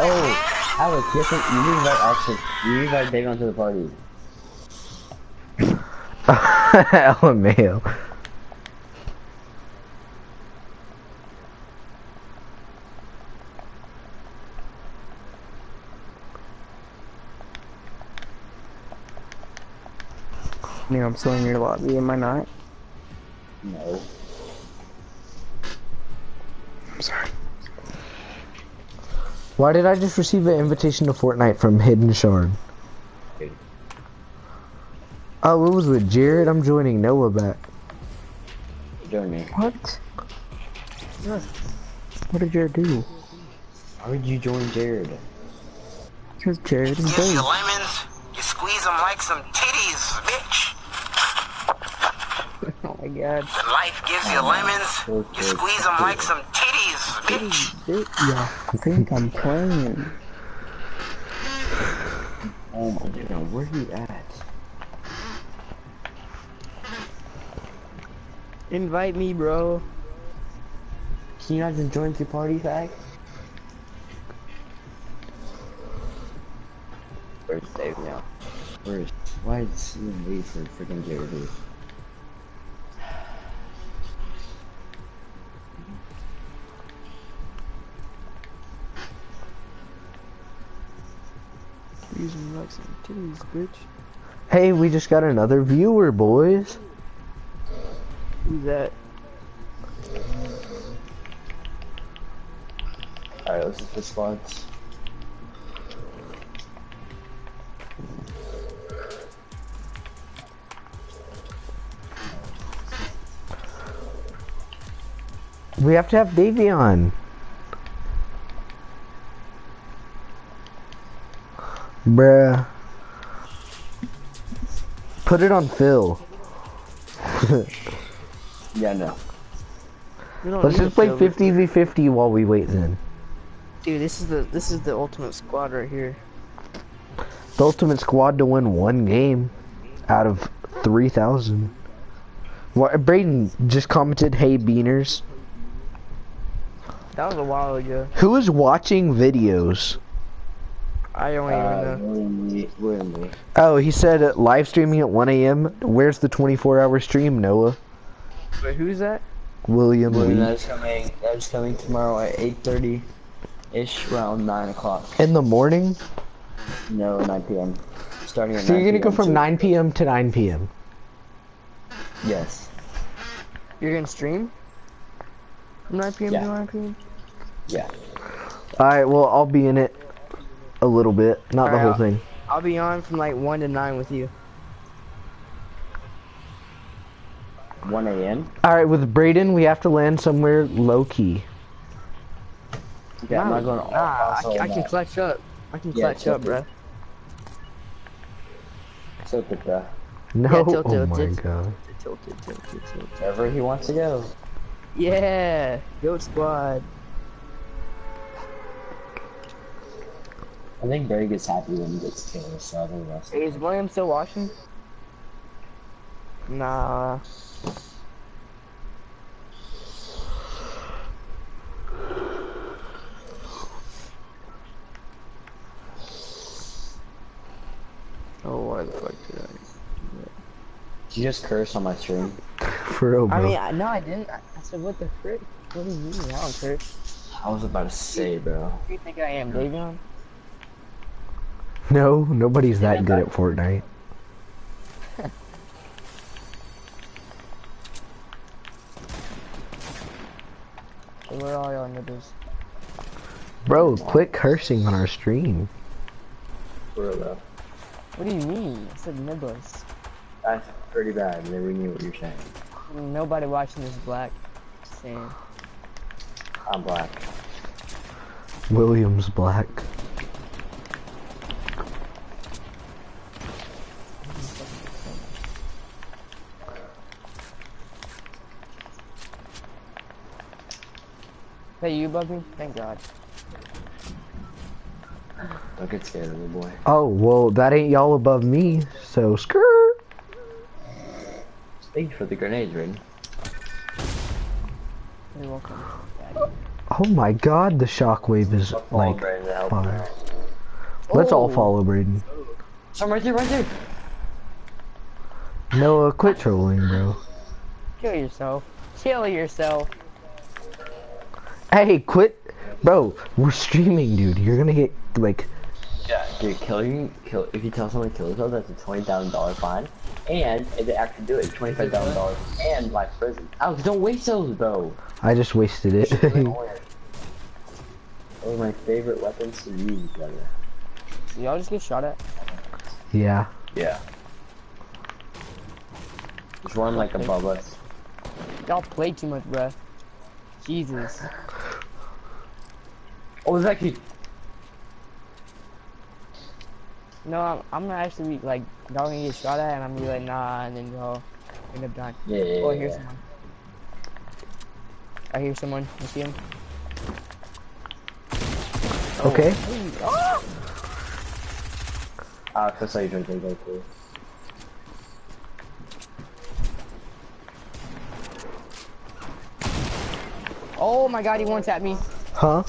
Oh, Alex, was kissing. You need invite Alex. You need invite Dagon onto the party. [laughs] [laughs] LMAO. I'm still in your lobby, am I not? No. I'm sorry. Why did I just receive an invitation to Fortnite from Hidden Shard? Oh, it was with Jared. I'm joining Noah back. Join me. What? What did Jared do? Why would you join Jared? Because Jared is Gives you gay. lemons, you squeeze them like some titties, bitch. Oh my god. When life gives you lemons, you squeeze them like some titties, bitch. Yeah, I think I'm playing. Oh my god, where you at? Invite me, bro. Can you not just join the party, fag? Where's Dave now? Where's why is he wait for freaking Jared? Using like some titties, bitch. Hey, we just got another viewer, boys. Who's that? Alright, let's just the squads. We have to have Davion. Bruh. Put it on fill. [laughs] Yeah, no. Let's just play 50 v 50 while we wait then. Dude, this is the this is the ultimate squad right here. The ultimate squad to win one game out of 3,000. What, Braden just commented, hey Beaners. That was a while ago. Who is watching videos? I don't Uh, even know. William Lee. Oh, he said uh, live streaming at 1 a.m. Where's the 24 hour stream, Noah? But who's that? William William, Lee. that's coming. That's coming tomorrow at 8:30, ish, around 9 o'clock. In the morning? No, 9 p.m. Starting at So 9 you're gonna go from 9 p.m. to 9 p.m. Yes. You're gonna stream? From 9 p.m. Yeah. to 9 p.m. Yeah. Alright, well, I'll be in it a little bit. Not the Alright, whole I'll- thing. I'll be on from like 1 to 9 with you. 1 a.m. Alright, with Braden, we have to land somewhere low key. Yeah, I'm not going all Nah, I, can- I can clutch up. I can Yeah, clutch up, tilted. bruh. So good, bro. No, Yeah, tilt, oh my tilt. god. Tilted, tilted, tilted. Wherever he wants to go. Yeah, goat squad. I think Barry gets happy when he gets kills, so I think that's Hey, is William still watching? Nah. Oh, why the fuck did I? Did you just curse on my stream? [laughs] For real, bro. I mean, I, no, I didn't. I, I said, what the frick? What do you mean? I don't care. I was about to say, bro. Who do you think I am, Davion? [laughs] no, nobody's that good at Fortnite. [laughs] Where are y'all niggas? Bro, quit cursing on our stream. For real, though. What do you mean? I said nibbles. That's pretty bad. Never knew what you're saying. Nobody watching this black. Just saying. I'm black. Williams Black. Hey, you above me? Thank God. Don't get scared, little boy. Oh, well, that ain't y'all above me, so skirt. Thank you for the grenades, Raiden. You're welcome. Oh my god, the shockwave is Follow like Brandon to help fire. Let's all Oh. follow Braden. Some right there, right there. Noah, quit trolling, bro. Kill yourself. Kill yourself. Hey, quit, bro. We're streaming, dude. You're gonna get like. Yeah, dude, killing, kill. If you tell someone to kill themselves, that's a twenty thousand dollar fine, and if they actually do it, twenty five thousand dollars and life prison. Alex, don't waste those, bro. I just wasted it. [laughs] Those are my favorite weapons to use, brother. Y'all just get shot at. yeah. Yeah. Just run like above us. Y'all play too much, bruh. Jesus. Oh, it's actually. No, I'm, I'm gonna actually be like, y'all gonna get shot at, and I'm gonna be like, nah, and then y'all end up dying. Yeah, yeah, Oh, I yeah, hear yeah. someone. I hear someone. You see him? Okay. Oh, Ah, that's how you drink cool. oh my god, he wants at me. Huh?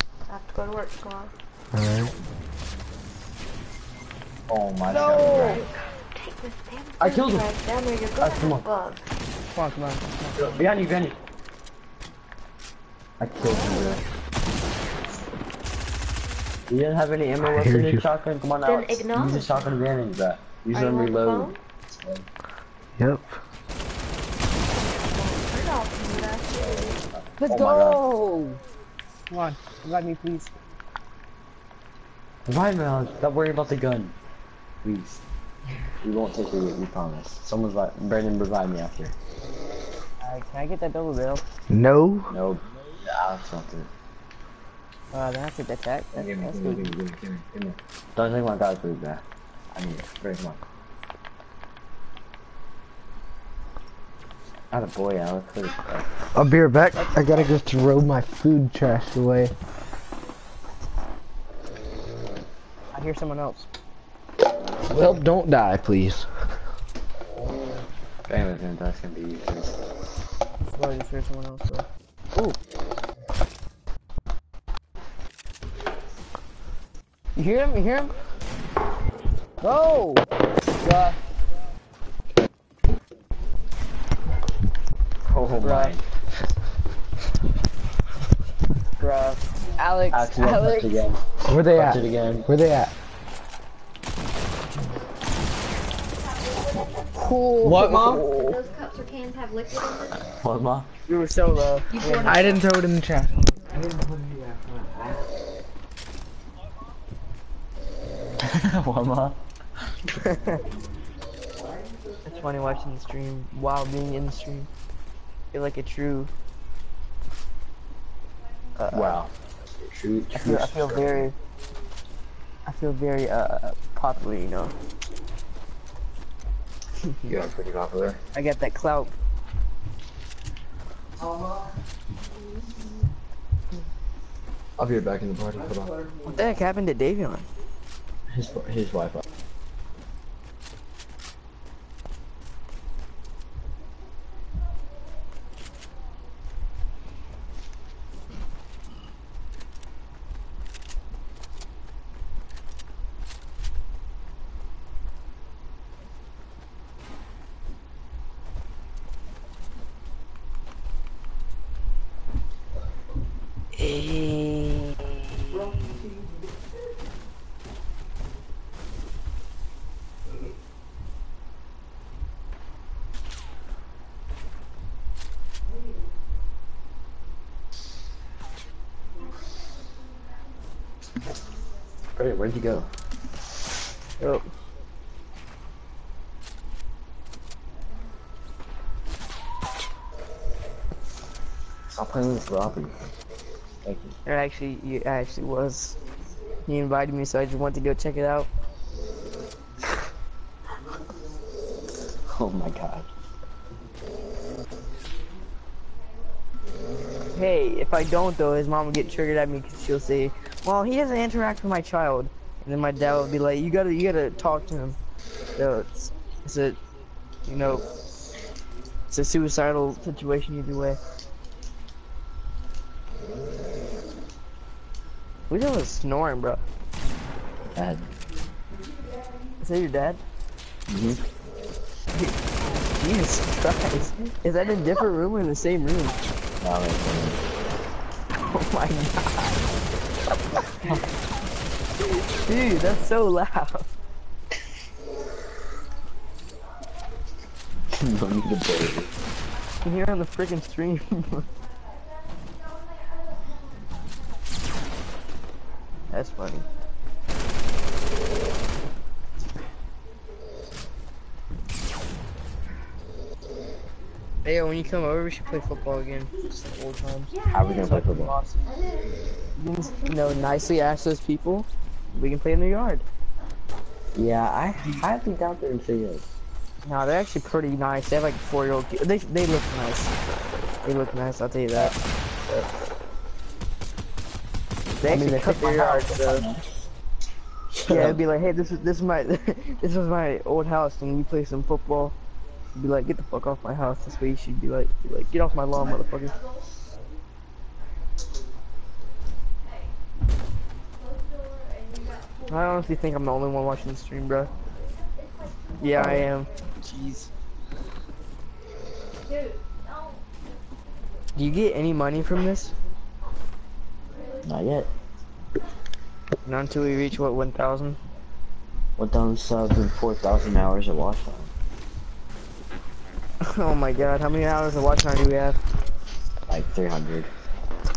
I have to go to work tomorrow. Alright. Oh my No! god. Take this damn I killed him. food Down there, you're Ah, going come to on. bug. Come on, come. Behind you, behind you. I killed him, bro. You didn't have any ammo left hear in your you. shotgun? Come on Then out. Use the shotgun advantage, bro. Use Are it you on on reload. phone? Yep. Turn off. Let's Oh my go! Come on, revive me, please. Revive me, Alex. Stop worrying about the gun. Please. We won't take it, we promise. Someone's like, Brandon, revive me after. Alright, can I get that double bill? No. No. Alex wants it. Uh, then I take that tack. That's, Give me, that's give me, good. give me, give me, give me, give me. Don't take my god food, bro. I need it. Bring come Not a boy, Alex. What is that? I'll be right back. I gotta go throw my food trash away. I hear someone else. Well, don't die, please. Damn it, man, that's gonna be easy. Oh, I just heard someone else. So. Ooh. You hear him? You hear him? Go! Bruh. Oh my. Bruh. Alex. Alex, you Alex. touched again. Where they Touch at? it again. Where they at? Cool. What, Mom? Those cups or cans have liquid in them. What, ma? You were so low. I didn't throw it in the trash. [laughs] what, ma? [laughs] It's funny watching the stream while being in the stream. Feel like a true. Uh, Wow. True, I feel, I feel very. I feel very uh popular, you know. You are pretty popular. [laughs] I got that clout. I'll be right back in the party. Hold on. What the heck happened to Davion? His, his Wi-Fi. Wait, where'd you go? Oh, Stop playing with Robbie. Thank you. it actually, it actually was. He invited me, so I just went to go check it out. [laughs] Oh my god. Hey, if I don't though, his mom will get triggered at me because she'll say, "Well, he doesn't interact with my child," and then my dad would be like, "You gotta, you gotta talk to him." So it's, it's a, you know, it's a suicidal situation either way. Who's that was snoring, bro? Dad. Is that your dad? You mm-hmm. [laughs] Jesus Christ. Is that a different room or in the same room? [laughs] Oh my god. [laughs] Dude, that's so loud. no need to believe it. You can hear on the freaking stream. [laughs] that's funny. Hey, yo, when you come over, we should play football again. Just like old times. How we gonna play football? You can, you know, nicely ask those people. We can play in the yard. Yeah, I highly doubt they're serious. No, they're actually pretty nice. They have like four-year-old kids. They they look nice. They look nice. I'll tell you that. They I actually mean, cut their yard, so [laughs] yeah, it'd be like, hey, this is this is my [laughs] this was my old house, and you play some football. Be like, get the fuck off my house. That's what you should be like. Be like, get off my lawn, motherfucker. I honestly think I'm the only one watching the stream, bro. Yeah, I am. Jeez. Do you get any money from this? Not yet. Not until we reach what 1000 1000 700 4000 hours of watch time. [laughs] oh my god, how many hours of watch time do we have? Like 300.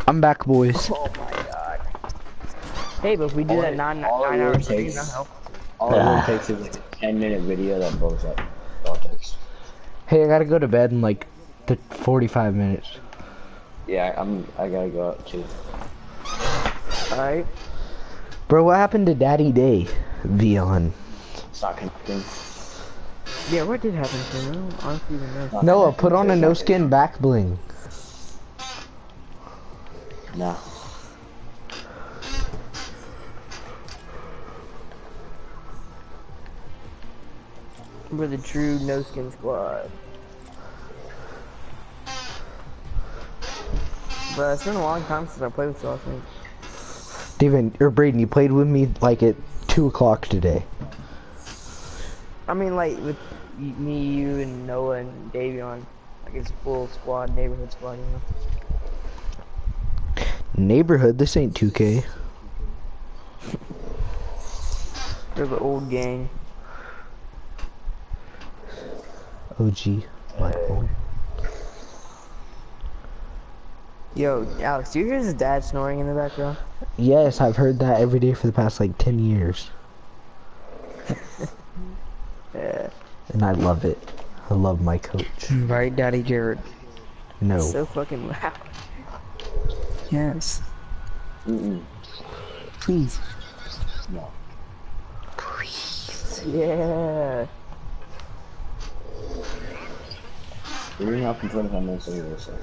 I'm back, boys. Oh my god. Hey, but if we do All that it- nine nine really hours takes- that'll. All Yeah. it ah. takes is like a 10 minute video that blows up. All it takes. Hey, I gotta go to bed in like th 45 minutes. Yeah, I'm. I gotta go out too. Alright. Bro, what happened to Daddy Day? VLN. It's not connecting. Yeah, what did happen to him? I don't honestly even know. Not Noah, put on a no skin back bling. No. We're the true no skin squad. But it's been a long time since I played with y'all, I think. Steven, or Braden, you played with me like at 2 o'clock today. I mean, like, with me, you, and Noah, and Davion. Like, it's a full squad, neighborhood squad, you know? Neighborhood, this ain't 2K. They're the old gang. OG. Michael. Yo, Alex, do you hear his dad snoring in the background? Yes, I've heard that every day for the past like 10 years. [laughs] Yeah. And I love it. I love my coach. Right, Daddy Jared? No. So fucking loud. Yes. Mm-mm. Please. No. Please. Yeah. We're getting off in 25 minutes anyway, so.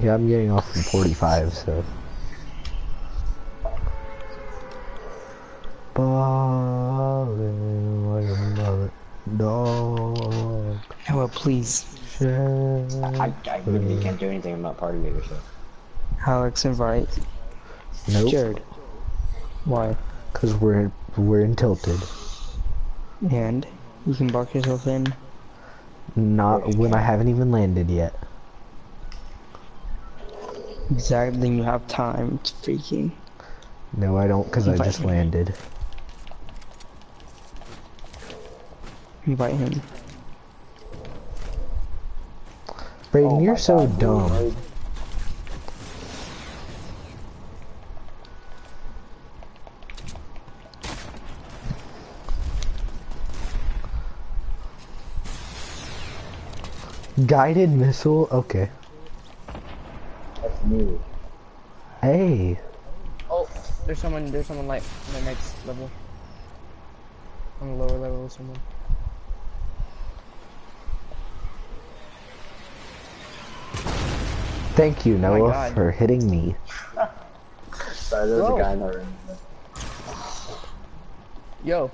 Yeah, I'm getting off in 45, so. Ballin' like a mother dog. Noah, please. I, I really can't do anything. I'm not part of it, so. Alex, invite. Nope. Jared. Why? Cause we're we're in tilted. And you can bark yourself in. Not when I haven't even landed yet. Exactly. Then you have time to freaking. No, I don't, cause I Invite just me. landed. Invite him. Brayden, Oh you're so God, dumb. dude. Guided missile? Okay. That's new. Hey. Oh, there's someone, there's someone like on the next level. On the lower level, someone. Thank you, oh my Noah, God. for hitting me. [laughs] Sorry, there's Whoa. a guy in the room. Yo.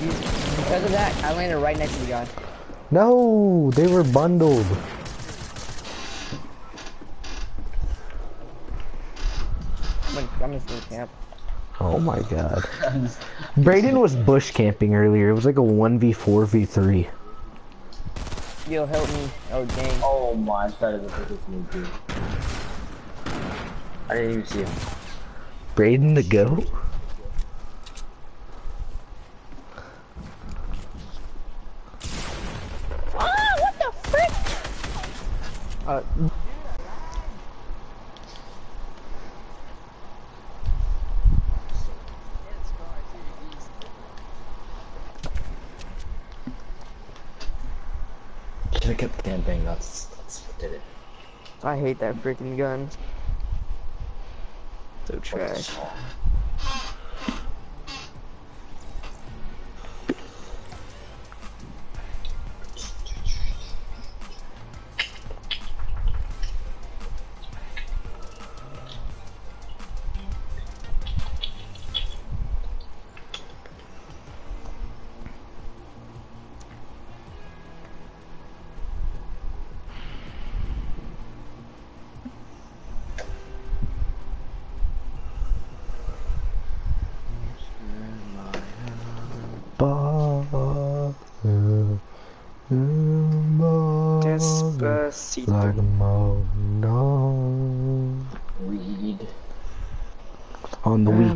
Because of that, I landed right next to the guy. No, they were bundled. I'm, in, I'm just in camp. Oh my god. [laughs] Brayden was bush camping earlier. It was like a 1v4 v3. Yo, help me. Oh, dang. Oh my, I started to think it's me too. I didn't even see him. Braden the goat? Ah, What the frick? Uh, Should have kept camping. That's that's what did it. I hate that freaking gun. So trash.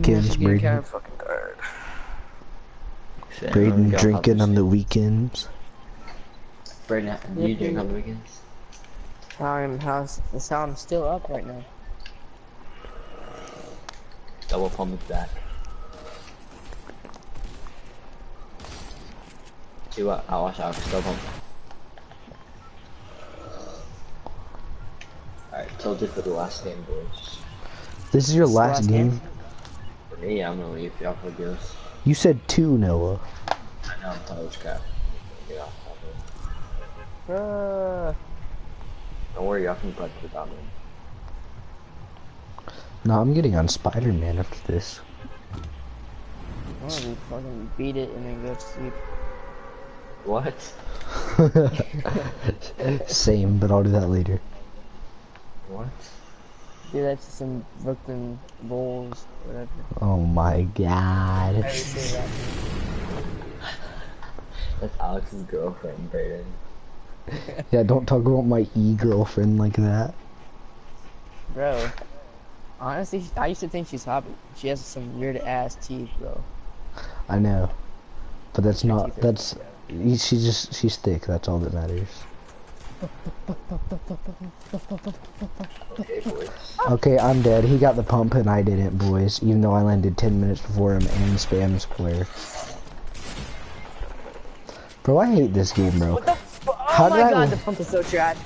Weekends, just getting Braden. fucking tired. Shit, Braden I'm gonna go drinking on the weekends. Braden, do you drink on the weekends? I'm how's that's how I'm still up right now. Double pump is back. See what? I'll watch out. Double pump. Alright, tilted for the last game, boys. This is your This is the last last game? game? For me, I'm gonna leave. Y'all for this. You said two, Noah. I know I'm tired as crap. Get off of it. Uh, Don't worry, y'all can play without me. No, I'm getting on Spider-Man after this. I'm gonna fucking beat it and then go to sleep. What? [laughs] Same, but I'll do that later. What? Do that to some Brooklyn Bulls, whatever. Oh my god. However you say that. [laughs] That's Alex's girlfriend, Braden. [laughs] Yeah, don't talk about my e-girlfriend like that. Bro, honestly, I used to think she's hot, but she has some weird ass teeth, bro. I know. But that's Her not, teeth are- that's, she's just, she's thick, that's all that matters. Okay, boys. Okay, I'm dead. He got the pump and I didn't, boys. Even though I landed 10 minutes before him and spam square. Bro, I hate this game, bro. What the Oh How my did I- god, the pump is so trash.